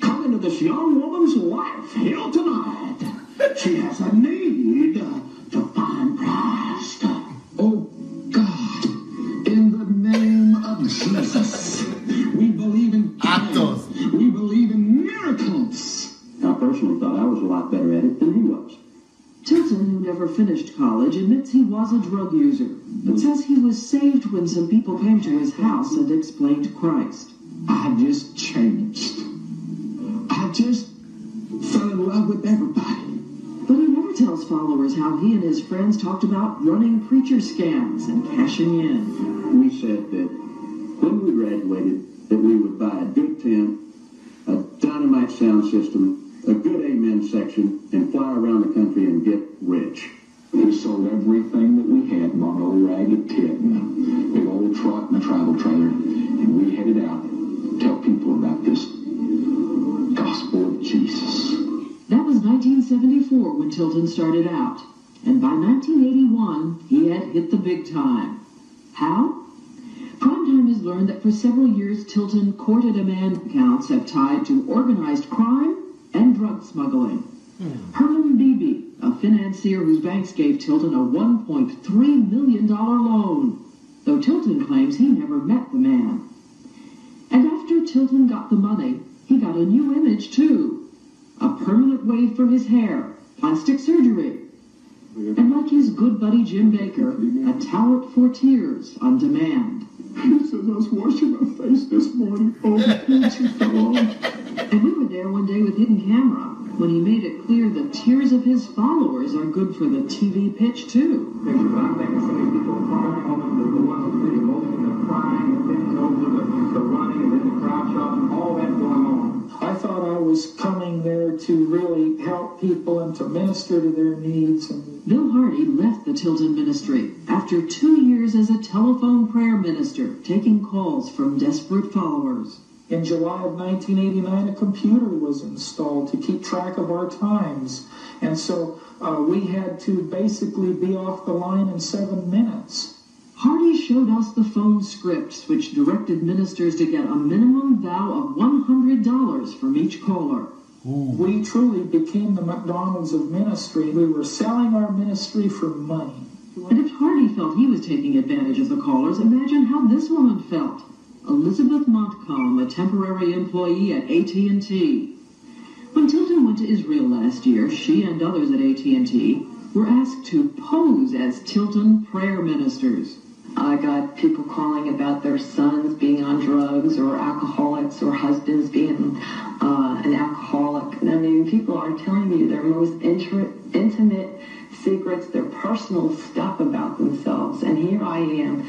come into this young woman's life here tonight. She has a need to find Christ. Oh God, in the name of Jesus, we believe in Actors. We believe in miracles. I personally thought I was a lot better at it than he was. Tilton, who never finished college, admits he was a drug user, but says he was saved when some people came to his house and explained Christ. I just changed. I just fell in love with everybody. But he tells followers how he and his friends talked about running preacher scams and cashing in. We said that when we graduated, that we would buy a good tent, a dynamite sound system, a good amen section, and fly around the country and get rich. We sold everything that we had, bought an old ragged tent and a big old truck and a travel trailer, and we headed out to tell people about this gospel of Jesus. That was 1974 when Tilton started out, and by 1981 he had hit the big time. How? Primetime has learned that for several years Tilton courted a man accounts have tied to organized crime and drug smuggling. Hmm. Herman Beebe, a financier whose banks gave Tilton a $1.3 million loan, though Tilton claims he never met the man. And after Tilton got the money, he got a new image too. A permanent wave for his hair, plastic surgery. And like his good buddy Jim Bakker, a talent for tears on demand. He says I was washing my face this morning. Oh, fell off. And we were there one day with hidden camera when he made it clear the tears of his followers are good for the TV pitch too. I'm thinking some of these people crying, the, the one who's really emotional, the crying, the bending over, the, the running, and then the crowd shouting, all that going on. I thought I was coming there to really help people and to minister to their needs. And Bill Hardy left the Tilton ministry after two years as a telephone prayer minister, taking calls from desperate followers. In July of 1989, a computer was installed to keep track of our times. And so uh, we had to basically be off the line in seven minutes. Hardy showed us the phone scripts which directed ministers to get a minimum vow of $100 from each caller. We truly became the McDonald's of ministry. We were selling our ministry for money. And if Hardy felt he was taking advantage of the callers, imagine how this woman felt. Elizabeth Montcalm, a temporary employee at AT&T. When Tilton went to Israel last year, she and others at AT&T were asked to pose as Tilton prayer ministers. I got people calling about their sons being on drugs or alcoholics or husbands being uh, an alcoholic. I mean, people are telling you their most inter- intimate secrets, their personal stuff about themselves. And here I am,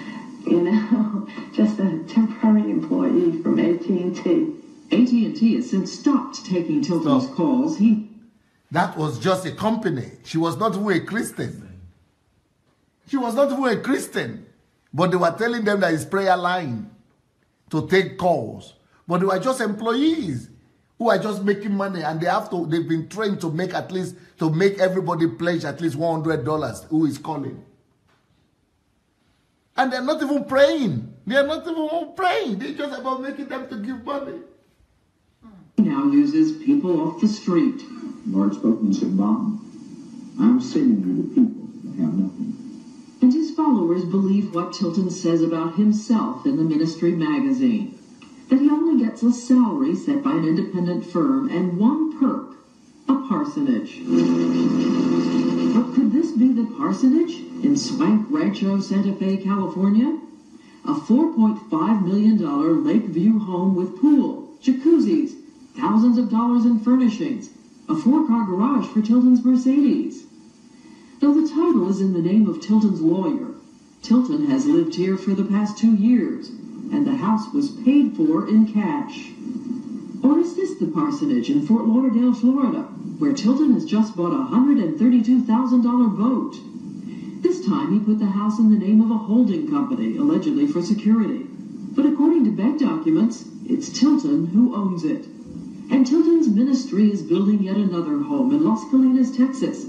you know, just a temporary employee from AT&T. AT&T has since stopped taking Tilton's Stop. calls. He That was just a company. She was not even a Christian. She was not even a Christian. But they were telling them that it's prayer line to take calls. But they were just employees who are just making money and they have to they've been trained to make at least to make everybody pledge at least $100 who is calling. And they're not even praying. They're not even praying. They're just about making them to give money. He now uses people off the street. Lord spoke and said, Bob, I'm sending you to people that have nothing. And his followers believe what Tilton says about himself in the ministry magazine. That he only gets a salary set by an independent firm and one perk, a parsonage. But could this be the parsonage in Swank Rancho, Santa Fe, California? A $4.5 million Lakeview home with pool, jacuzzis, thousands of dollars in furnishings, a four-car garage for Tilton's Mercedes. Though the title is in the name of Tilton's lawyer, Tilton has lived here for the past two years, and the house was paid for in cash. Or is this the parsonage in Fort Lauderdale, Florida, where Tilton has just bought a $132,000 boat? This time he put the house in the name of a holding company, allegedly for security. But according to bank documents, it's Tilton who owns it. And Tilton's ministry is building yet another home in Las Colinas, Texas,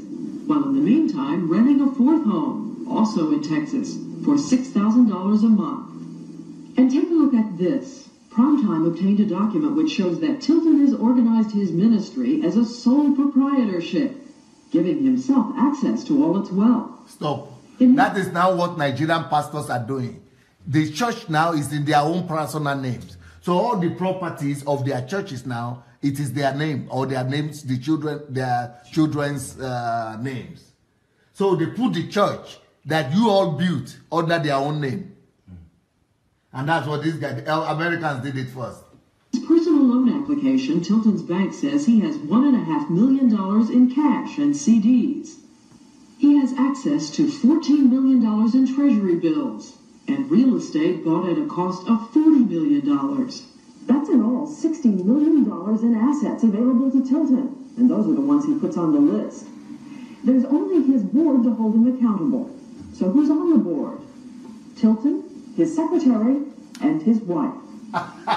while in the meantime renting a fourth home, also in Texas, for $6,000 a month. And take a look at this. Primetime obtained a document which shows that Tilton has organized his ministry as a sole proprietorship, giving himself access to all its wealth. Stop. That is now what Nigerian pastors are doing. The church now is in their own personal names. So all the properties of their churches now, it is their name or their names, the children, their children's uh, names. So they put the church that you all built under their own name. And that's what this guy, the Americans did it first. His personal loan application, Tilton's bank says he has $1.5 million in cash and CDs. He has access to $14 million in treasury bills and real estate bought at a cost of $40 million. That's in all $60 million in assets available to Tilton, and those are the ones he puts on the list. There's only his board to hold him accountable. So who's on the board? Tilton, his secretary, and his wife.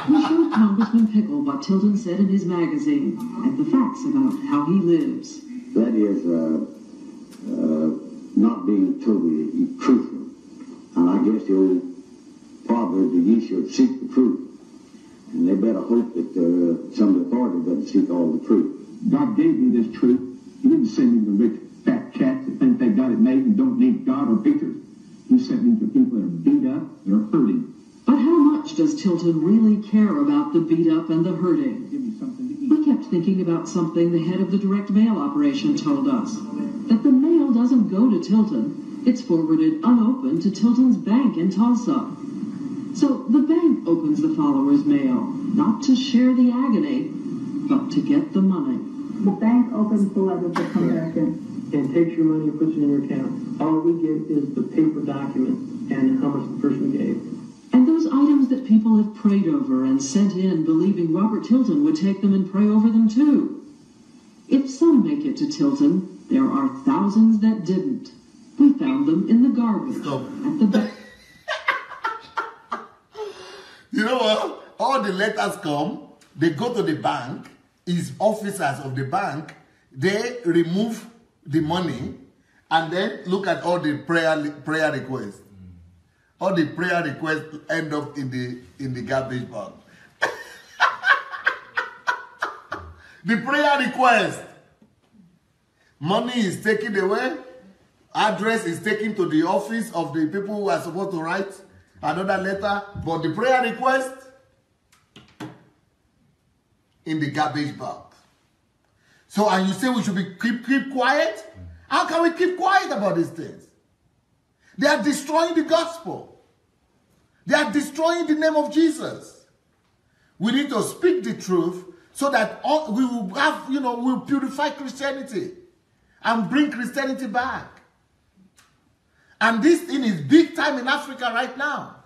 he showed Congressman Pickle what Tilton said in his magazine and the facts about how he lives. That is uh, uh, not being totally truthful. And I guess the old proverb that ye should seek the truth. And they better hope that uh, some of the authority doesn't seek all the truth. God gave me this truth. He didn't send me to rich fat cats that think they got it made and don't need God or preachers. He sent me to people that are beat up, that are hurting. But how much does Tilton really care about the beat up and the hurting? Give me something to eat. We kept thinking about something the head of the direct mail operation told us. That the mail doesn't go to Tilton, it's forwarded unopened to Tilton's bank in Tulsa. So the bank opens the follower's mail, not to share the agony, but to get the money. The bank opens the letter to come back in. And takes your money and puts it in your account. All we get is the paper document and how much the person gave. And those items that people have prayed over and sent in believing Robert Tilton would take them and pray over them too. If some make it to Tilton, there are thousands that didn't. We found them in the garbage Stop. at the back. You know what? All the letters come, they go to the bank, is officers of the bank, they remove the money and then look at all the prayer prayer requests. All the prayer requests end up in the in the garbage bag. the prayer request. Money is taken away. Address is taken to the office of the people who are supposed to write another letter. But the prayer request in the garbage bag. So, and you say we should be keep keep quiet? How can we keep quiet about these things? They are destroying the gospel. They are destroying the name of Jesus. We need to speak the truth so that all, we will have, you know, we'll purify Christianity and bring Christianity back. And this thing is big time in Africa right now.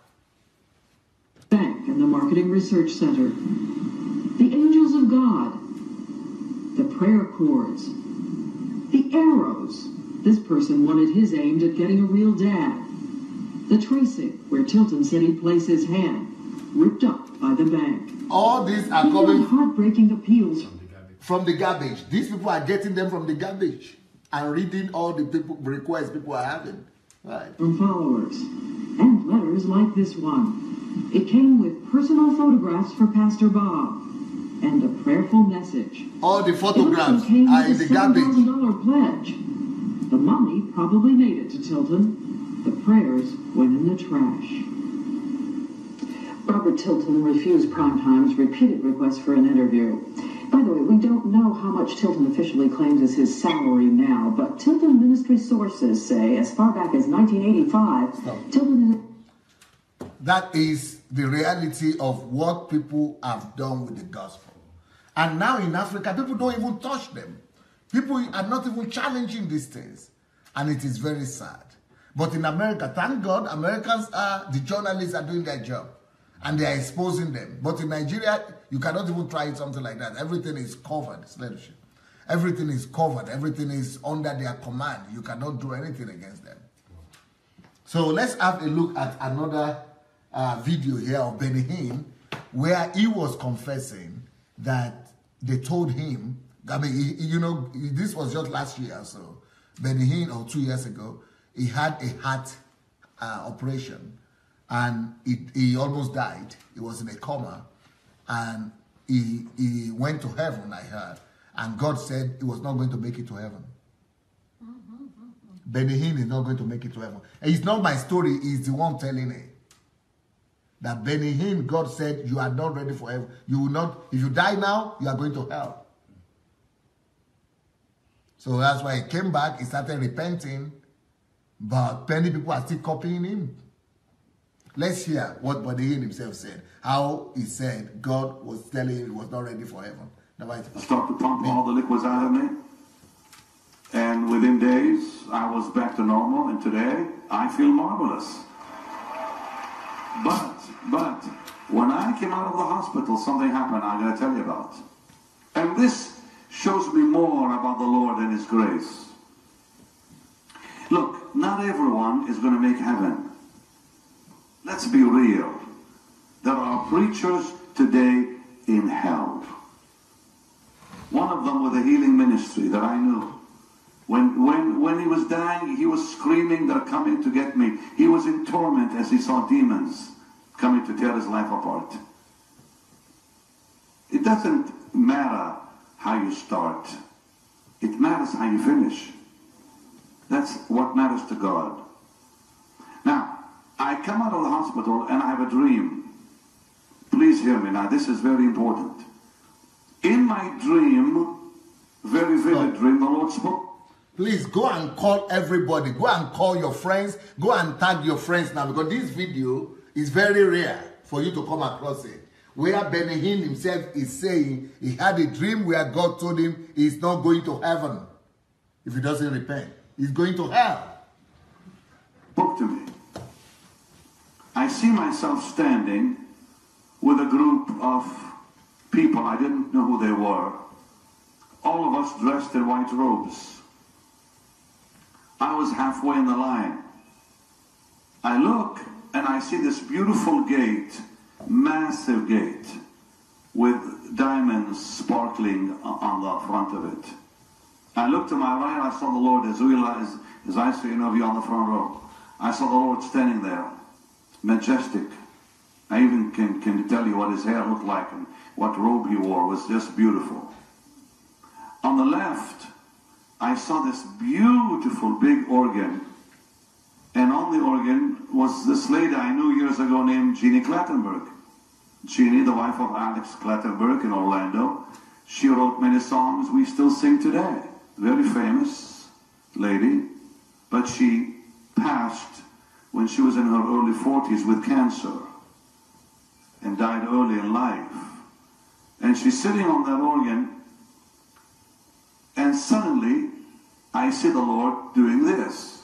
bank and the Marketing Research Center. The angels of God, the prayer cords, the arrows. This person wanted his aimed at getting a real dad. The tracing, where Tilton said he'd place his hand, ripped up by the bank. All these are He got coming heartbreaking appeals from the garbage. These people are getting them from the garbage and reading all the people requests people are having. Right. from followers, and letters like this one. It came with personal photographs for Pastor Bob and a prayerful message. All the photographs also are in the a garbage. pledge. The money probably made it to Tilton. The prayers went in the trash. Robert Tilton refused Primetime's repeated request for an interview. By the way, we don't know how much Tilton officially claims as his salary now, but Tilton ministry sources say as far back as 1985, Stop. Tilton That is the reality of what people have done with the gospel. And now in Africa, people don't even touch them. People are not even challenging these things. And it is very sad. But in America, thank God, Americans are, the journalists are doing their job. And they are exposing them. But in Nigeria, you cannot even try something like that. Everything is covered, leadership. Everything is covered. Everything is under their command. You cannot do anything against them. So let's have a look at another uh, video here of Benny Hinn, where he was confessing that they told him, I mean, he- you know, this was just last year, so Benny Hinn, or two years ago, he had a heart uh, operation and he, he almost died. He was in a coma and he, he went to heaven, I heard. And God said he was not going to make it to heaven. Benny Hinn is not going to make it to heaven. And it's not my story, he's the one telling it. That Benny Hinn, God said, you are not ready for heaven. You will not, if you die now, you are going to hell. So that's why he came back, he started repenting, but many people are still copying him. Let's hear what Benny Hinn himself said. How he said God was telling him he was not ready for heaven. I to pump all the liquids out of me. And within days, I was back to normal, and today I feel marvelous. But, but, when I came out of the hospital, something happened I'm going to tell you about. And this shows me more about the Lord and His grace. Look, not everyone is going to make heaven. Let's be real. There are preachers today in hell. One of them with a healing ministry that I knew. When, when, when he was dying, he was screaming, they're coming to get me. He was in torment as he saw demons coming to tear his life apart. It doesn't matter how you start. It matters how you finish. That's what matters to God. Now, I come out of the hospital and I have a dream. Please hear me now. This is very important. In my dream, very vivid dream, the Lord spoke Please go and call everybody. Go and call your friends. Go and tag your friends now because this video is very rare for you to come across it. Where Benny Hinn himself is saying he had a dream where God told him he's not going to heaven if he doesn't repent. He's going to hell. Spoke to me. I see myself standing with a group of people. I didn't know who they were. All of us dressed in white robes. I was halfway in the line. I look and I see this beautiful gate, massive gate, with diamonds sparkling on the front of it. I looked to my right, I saw the Lord as realized as I see you on the front row. I saw the Lord standing there, majestic. I even can, can tell you what his hair looked like and what robe he wore was just beautiful. On the left, I saw this beautiful big organ. And on the organ was this lady I knew years ago named Jeannie Clattenburg. Jeannie, the wife of Alex Clattenburg in Orlando. She wrote many songs we still sing today. Very famous lady. But she passed when she was in her early 40s with cancer and died early in life. And she's sitting on that organ and suddenly, I see the Lord doing this.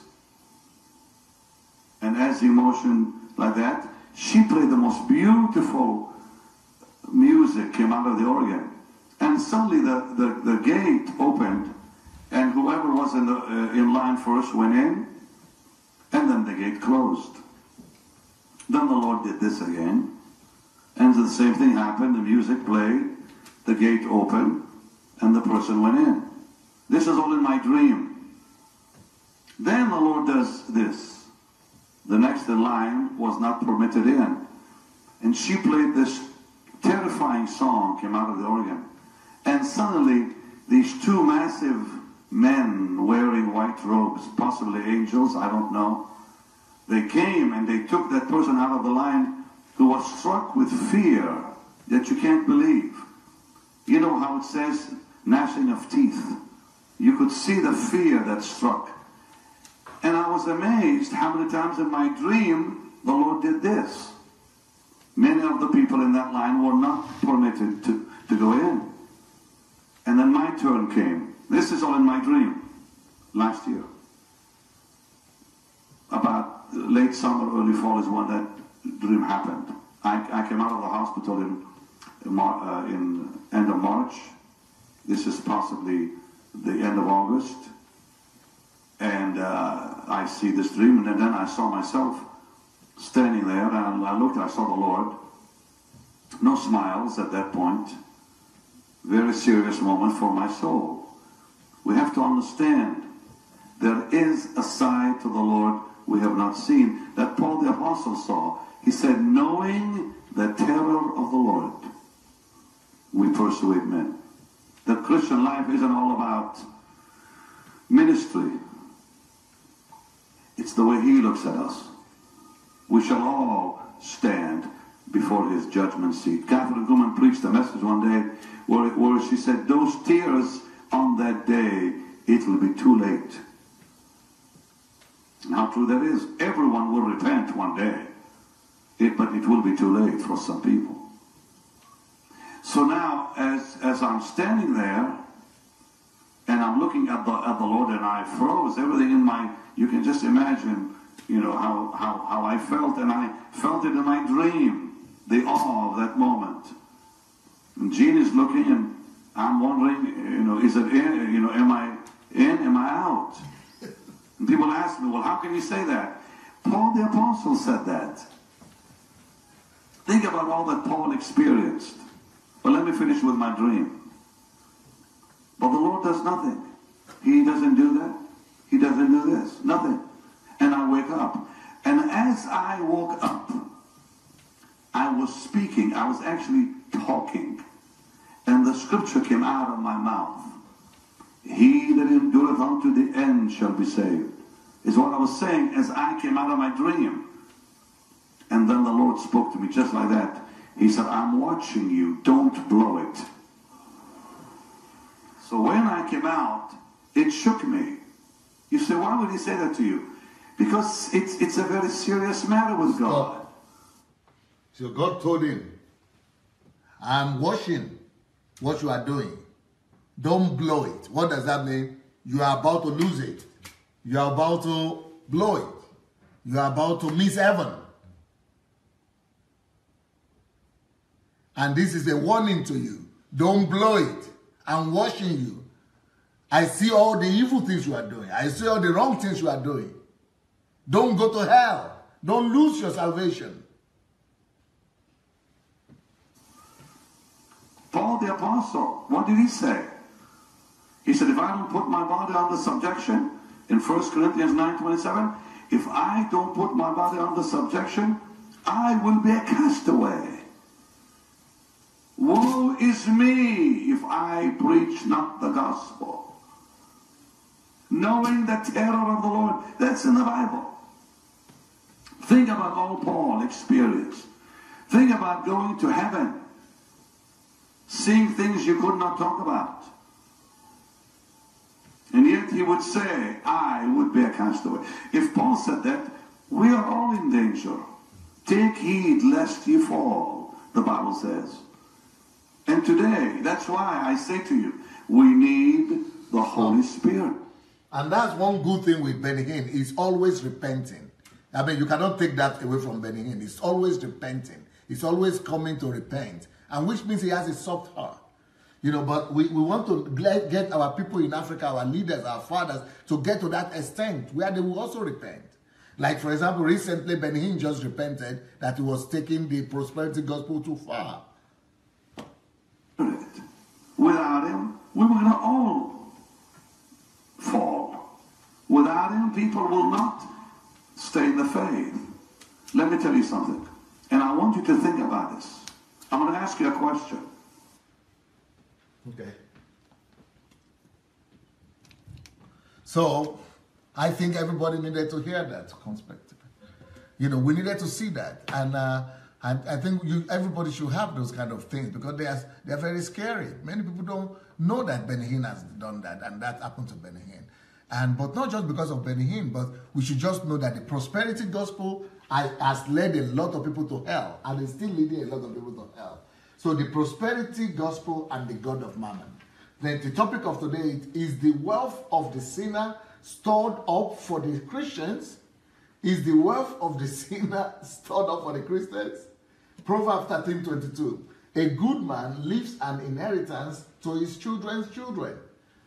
And as he motioned like that, she played the most beautiful music came out of the organ. And suddenly the, the, the gate opened, and whoever was in, the, uh, in line first went in, and then the gate closed. Then the Lord did this again, and the same thing happened. The music played, the gate opened, and the person went in. This is all in my dream. Then the Lord does this. The next in line was not permitted in. And she played this terrifying song, came out of the organ. And suddenly, these two massive men wearing white robes, possibly angels, I don't know, they came and they took that person out of the line who was struck with fear that you can't believe. You know how it says, gnashing of teeth. You could see the fear that struck. And I was amazed how many times in my dream the Lord did this. Many of the people in that line were not permitted to, to go in. And then my turn came. This is all in my dream last year. About late summer, early fall is when that dream happened. I, I came out of the hospital in, in, uh, in end of March. This is possibly the end of August. And uh, I see this dream, and then I saw myself standing there, and I looked, I saw the Lord. No smiles at that point. Very serious moment for my soul. We have to understand There is a side to the Lord we have not seen that Paul the Apostle saw. He said, knowing the terror of the Lord, we persuade men. The Christian life isn't all about ministry. It's the way he looks at us. We shall all stand before his judgment seat. Kathryn Kuhlman preached a message one day where, where she said, those tears on that day, it will be too late. How true that is. Everyone will repent one day. It, but it will be too late for some people. So now, as, as I'm standing there, and I'm looking at the, at the Lord, and I froze. Everything in my, you can just imagine, you know, how, how, how I felt, and I felt it in my dream, the awe of that moment. And Jean is looking, and I'm wondering, you know, is it in, you know, am I in, am I out? And people ask me, well, how can you say that? Paul the Apostle said that. Think about all that Paul experienced. But let me finish with my dream. But the Lord does nothing. He doesn't do that. He doesn't do this. Nothing. And I wake up. And as I woke up, I was speaking. I was actually talking. And the scripture came out of my mouth. He that endureth unto the end shall be saved. Is what I was saying as I came out of my dream. And then the Lord spoke to me just like that. He said, I'm watching you. Don't blow it. So when I came out, it shook me. You say, why would he say that to you? Because it's, it's a very serious matter with God. So God told him, I'm watching what you are doing. Don't blow it. What does that mean? You are about to lose it. You are about to blow it. You are about to miss heaven. And this is a warning to you. Don't blow it. I'm watching you. I see all the evil things you are doing. I see all the wrong things you are doing. Don't go to hell. Don't lose your salvation. Paul the Apostle, what did he say? He said, if I don't put my body under subjection, in 1 Corinthians 9.27, if I don't put my body under subjection, I will be a castaway. Woe is me if I preach not the gospel. Knowing the terror of the Lord. That's in the Bible. Think about all Paul experienced. Think about going to heaven. Seeing things you could not talk about. And yet he would say, I would be a castaway. If Paul said that, we are all in danger. Take heed lest ye fall, the Bible says. And today, that's why I say to you, we need the Holy Spirit. And that's one good thing with Benny Hinn. He's always repenting. I mean, you cannot take that away from Benny Hinn. He's always repenting. He's always coming to repent. And which means he has a soft heart. You know, but we, we want to get our people in Africa, our leaders, our fathers, to get to that extent where they will also repent. Like, for example, recently Benny Hinn just repented that he was taking the prosperity gospel too far. Without him, we to all fall. Without him, people will not stay in the faith. Let me tell you something. And I want you to think about this. I'm going to ask you a question. Okay. So, I think everybody needed to hear that perspective. You know, we needed to see that. And uh, and I think you, everybody should have those kind of things because they are, they are very scary. Many people don't know that Benny Hinn has done that and that happened to Benny Hinn. And, but not just because of Benny Hinn, but we should just know that the prosperity gospel has, led a lot of people to hell and is still leading a lot of people to hell. So the prosperity gospel and the God of mammon. Then the topic of today is the wealth of the sinner stored up for the Christians is the wealth of the sinner stored up for the Christians? Proverbs 13 22. A good man leaves an inheritance to his children's children,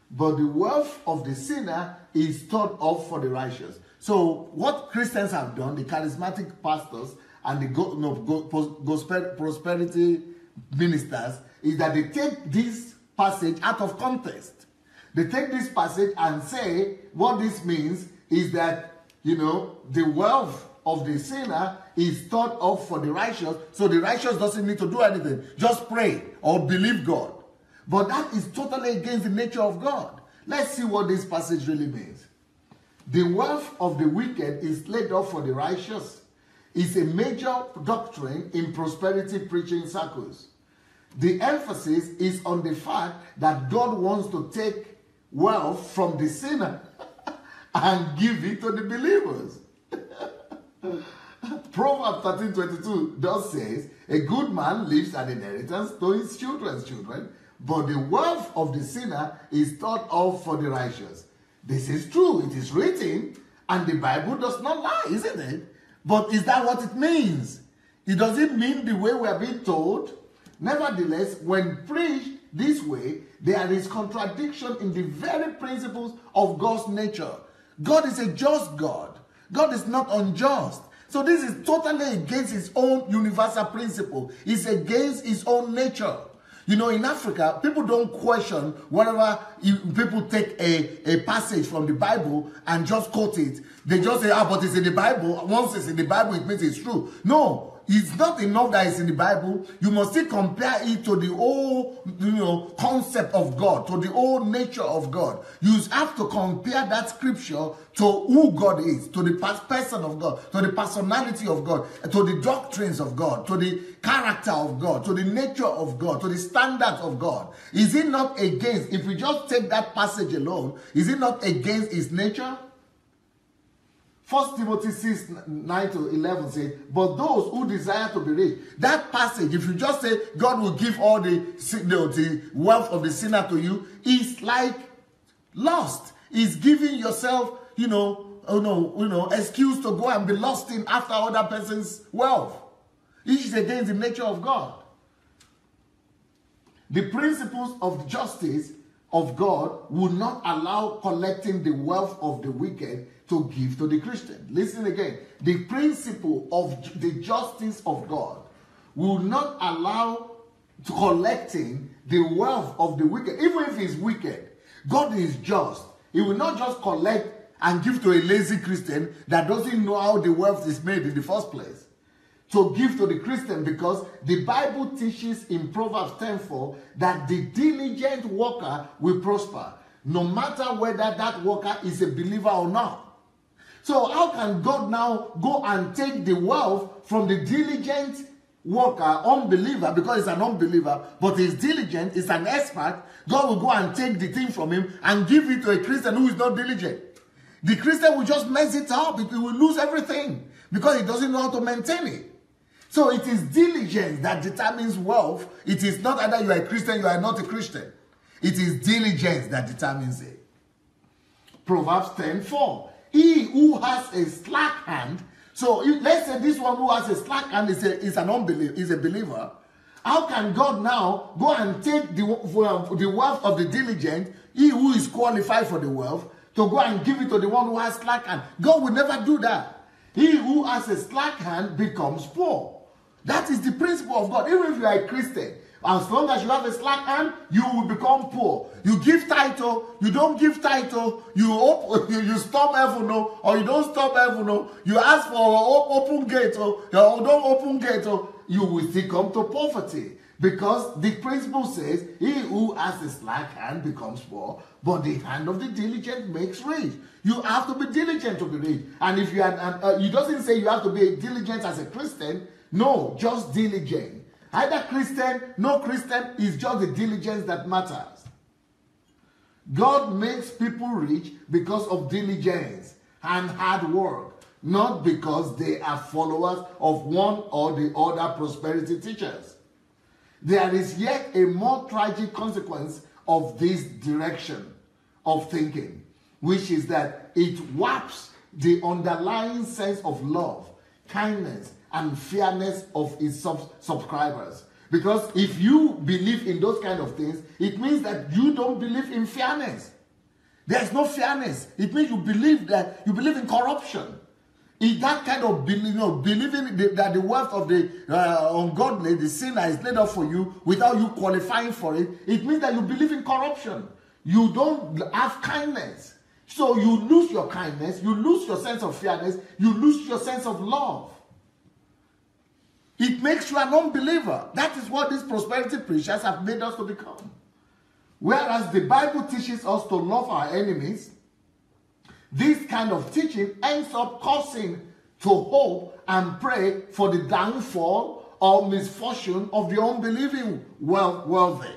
but the wealth of the sinner is stored up for the righteous. So, what Christians have done, the charismatic pastors and the go, no, go, prosperity ministers, is that they take this passage out of context. They take this passage and say what this means is that, you know, the wealth of the sinner is thought of for the righteous, so the righteous doesn't need to do anything. Just pray or believe God. But that is totally against the nature of God. Let's see what this passage really means. The wealth of the wicked is laid up for the righteous. It's a major doctrine in prosperity preaching circles. The emphasis is on the fact that God wants to take wealth from the sinner and give it to the believers. Proverbs 13 22 does says, A good man leaves an inheritance to his children's children, but the wealth of the sinner is thought of for the righteous. This is true, it is written, and the Bible does not lie, isn't it? But is that what it means? It doesn't mean the way we are being told. Nevertheless, when preached this way, there is contradiction in the very principles of God's nature. God is a just God. God is not unjust. So this is totally against his own universal principle. It's against his own nature. You know, in Africa, people don't question whenever people take a, a passage from the Bible and just quote it. They just say, ah, but it's in the Bible. Once it's in the Bible, it means it's true. No, it's not enough that it's in the Bible. You must still compare it to the whole, you know, concept of God, to the whole nature of God. You have to compare that scripture to who God is, to the person of God, to the personality of God, to the doctrines of God, to the character of God, to the nature of God, to the standards of God. Is it not against, if we just take that passage alone, is it not against his nature? First Timothy 6, 9 to 11 says, But those who desire to be rich, that passage, if you just say God will give all the, the wealth of the sinner to you, is like lost. Is giving yourself, you know, oh no, you know, excuse to go and be lost in after other person's wealth. It is against the nature of God. The principles of justice of God will not allow collecting the wealth of the wicked to give to the Christian. Listen again. The principle of the justice of God will not allow collecting the wealth of the wicked, even if he's wicked. God is just. He will not just collect and give to a lazy Christian that doesn't know how the wealth is made in the first place. To give to the Christian because the Bible teaches in Proverbs 10:4 that the diligent worker will prosper, no matter whether that worker is a believer or not. So how can God now go and take the wealth from the diligent worker, unbeliever, because he's an unbeliever, but he's diligent, he's an expert. God will go and take the thing from him and give it to a Christian who is not diligent. The Christian will just mess it up. He will lose everything because he doesn't know how to maintain it. So it is diligence that determines wealth. It is not either you are a Christian, you are not a Christian. It is diligence that determines it. Proverbs 10 4. He who has a slack hand, so let's say this one who has a slack hand is, a, is an unbeliever, is a believer. How can God now go and take the, um, the wealth of the diligent, he who is qualified for the wealth, to go and give it to the one who has slack hand? God will never do that. He who has a slack hand becomes poor. That is the principle of God. Even if you are a Christian, as long as you have a slack hand, you will become poor. You give tithe, you don't give tithe, you open, you, you stop heaven, or you don't stop heaven. You ask for open gate, or don't open gate, or you will still come to poverty. Because the principle says, he who has a slack hand becomes poor, but the hand of the diligent makes rich. You have to be diligent to be rich. And if you are, uh, it doesn't say you have to be diligent as a Christian. No, just diligent. Either Christian, no Christian, is just the diligence that matters. God makes people rich because of diligence and hard work, not because they are followers of one or the other prosperity teachers. There is yet a more tragic consequence of this direction of thinking, which is that it warps the underlying sense of love, kindness, and fairness of his sub- subscribers. Because if you believe in those kind of things, it means that you don't believe in fairness. There's no fairness. It means you believe that you believe in corruption. Is that kind of you know, believing that the wealth of the uh, ungodly, the sinner is laid up for you without you qualifying for it, it means that you believe in corruption. you don't have kindness. So you lose your kindness, you lose your sense of fairness, you lose your sense of love. It makes you an unbeliever. That is what these prosperity preachers have made us to become. Whereas the Bible teaches us to love our enemies, this kind of teaching ends up causing to hope and pray for the downfall or misfortune of the unbelieving wealthy.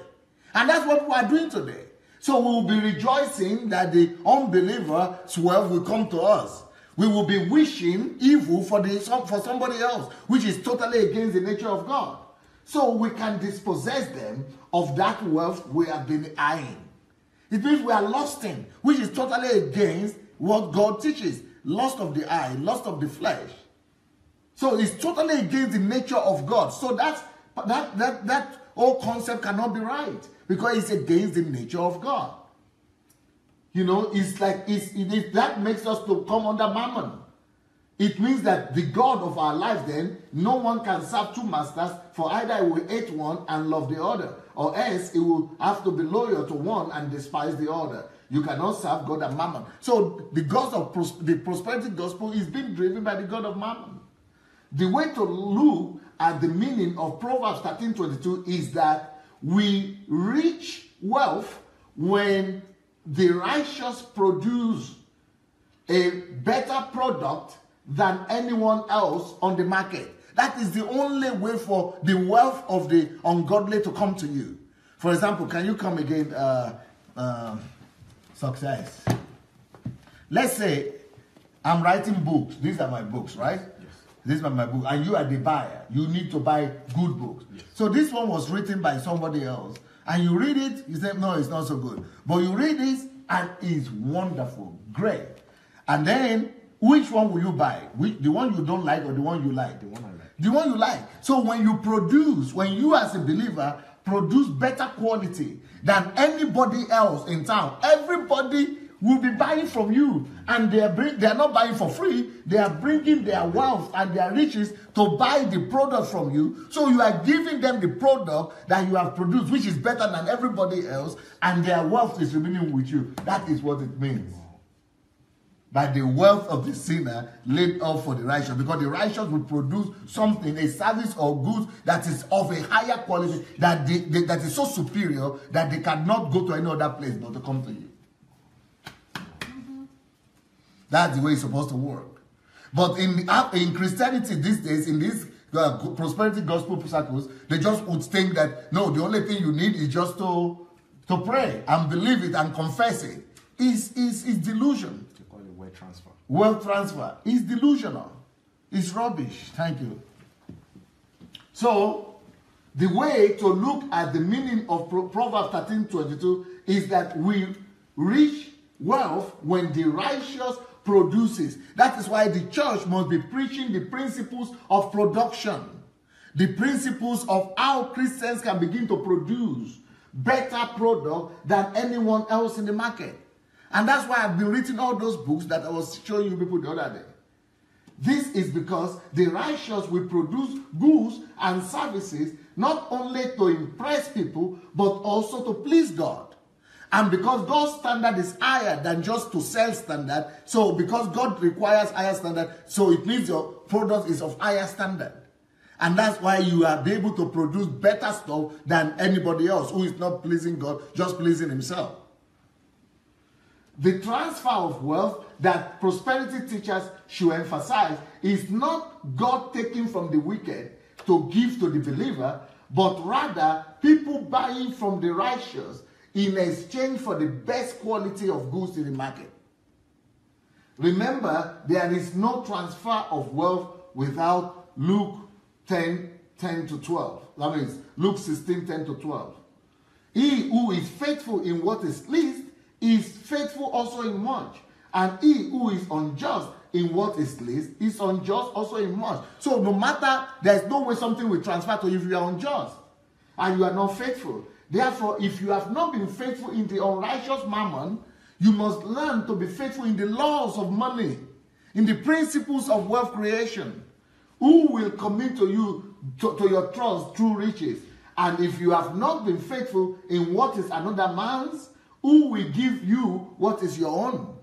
And that's what we are doing today. So we will be rejoicing that the unbeliever's wealth will come to us. We will be wishing evil for, the, for somebody else, which is totally against the nature of God. So we can dispossess them of that wealth we have been eyeing. It means we are lusting, which is totally against what God teaches. Lust of the eye, lust of the flesh. So it's totally against the nature of God. So that's, that, that, that whole concept cannot be right because it's against the nature of God. You know, it's like it's, it is, that makes us to come under mammon. It means that the God of our life, then, no one can serve two masters, for either he will hate one and love the other, or else he will have to be loyal to one and despise the other. You cannot serve God and mammon. So the God of pros- the prosperity gospel is being driven by the God of mammon. The way to look at the meaning of Proverbs 13:22 is that we reach wealth when the righteous produce a better product than anyone else on the market. That is the only way for the wealth of the ungodly to come to you. For example, can you come again? Uh, uh, success. Let's say I'm writing books. These are my books, right? Yes. These are my book, and you are the buyer. You need to buy good books. Yes. So this one was written by somebody else, and you read it. You say, "No, it's not so good." But you read this, and it's wonderful, great. And then, which one will you buy? Which, the one you don't like, or the one you like? The one I like. The one you like. So when you produce, when you as a believer produce better quality than anybody else in town, everybody will be buying from you. And they are, bring, they are not buying for free. They are bringing their wealth and their riches to buy the product from you. So you are giving them the product that you have produced which is better than everybody else and their wealth is remaining with you. That is what it means. By the wealth of the sinner laid up for the righteous. Because the righteous will produce something a service or goods that is of a higher quality that they, they, that is so superior that they cannot go to any other place but to come to you that's the way it's supposed to work but in in christianity these days in these uh, prosperity gospel circles they just would think that no the only thing you need is just to to pray and believe it and confess it. it is is is delusion They call it wealth transfer. Wealth transfer is delusional. It's rubbish. Thank you. So, the way to look at the meaning of Proverbs 13 22 is that we reach wealth when the righteous produces. That is why the church must be preaching the principles of production, the principles of how Christians can begin to produce better product than anyone else in the market. And that's why I've been reading all those books that I was showing you people the other day. This is because the righteous will produce goods and services not only to impress people, but also to please God. And because God's standard is higher than just to sell standard, so because God requires higher standard, so it means your product is of higher standard. And that's why you are able to produce better stuff than anybody else who is not pleasing God, just pleasing himself. The transfer of wealth that prosperity teachers should emphasize is not God taking from the wicked to give to the believer, but rather people buying from the righteous in exchange for the best quality of goods in the market. Remember, there is no transfer of wealth without Luke 10 10 to 12. That means Luke 16 10 to 12. He who is faithful in what is least is faithful also in much. And he who is unjust in what is least is unjust also in much. So no matter, there's no way something will transfer to you if you are unjust and you are not faithful. Therefore, if you have not been faithful in the unrighteous mammon, you must learn to be faithful in the laws of money, in the principles of wealth creation. Who will commit to you, to, to your trust through riches? And if you have not been faithful in what is another man's, who will give you what is your own?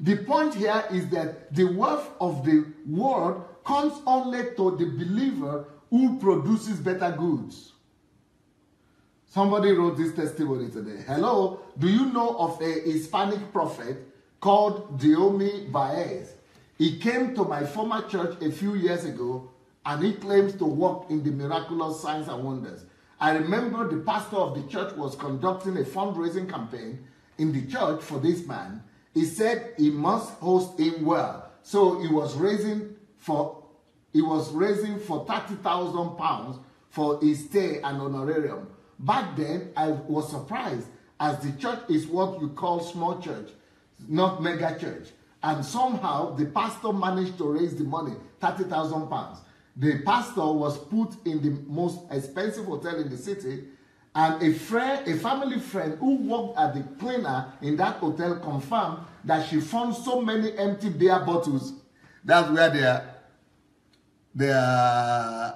The point here is that the wealth of the world comes only to the believer who produces better goods. Somebody wrote this testimony today. Hello, do you know of a Hispanic prophet called Diomi Baez? He came to my former church a few years ago and he claims to work in the miraculous signs and wonders. I remember the pastor of the church was conducting a fundraising campaign in the church for this man. He said he must host him well. So he was raising for he was raising for 30,000 pounds for his stay and honorarium. Back then, I was surprised as the church is what you call small church, not mega church. And somehow the pastor managed to raise the money, 30,000 pounds. The pastor was put in the most expensive hotel in the city, and a friend, a family friend who worked at the cleaner in that hotel confirmed that she found so many empty beer bottles. That's where their their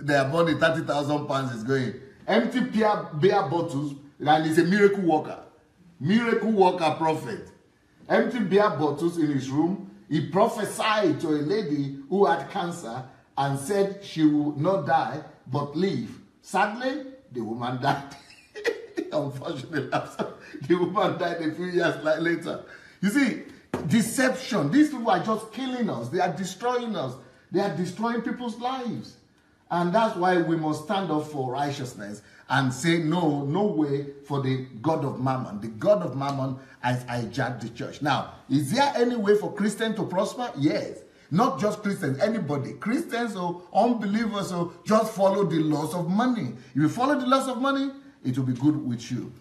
their money, 30,000 pounds is going. Empty beer, beer bottles, and he's a miracle worker. Miracle worker prophet. Empty beer bottles in his room. He prophesied to a lady who had cancer and said she would not die but live. Sadly, the woman died. Unfortunately, the woman died a few years later. You see, deception. These people are just killing us. They are destroying us. They are destroying people's lives. And that's why we must stand up for righteousness and say no, no way for the God of Mammon. The God of Mammon has hijacked the church. Now, is there any way for Christians to prosper? Yes. Not just Christians, anybody. Christians or unbelievers or just follow the laws of money. If you follow the laws of money, it will be good with you.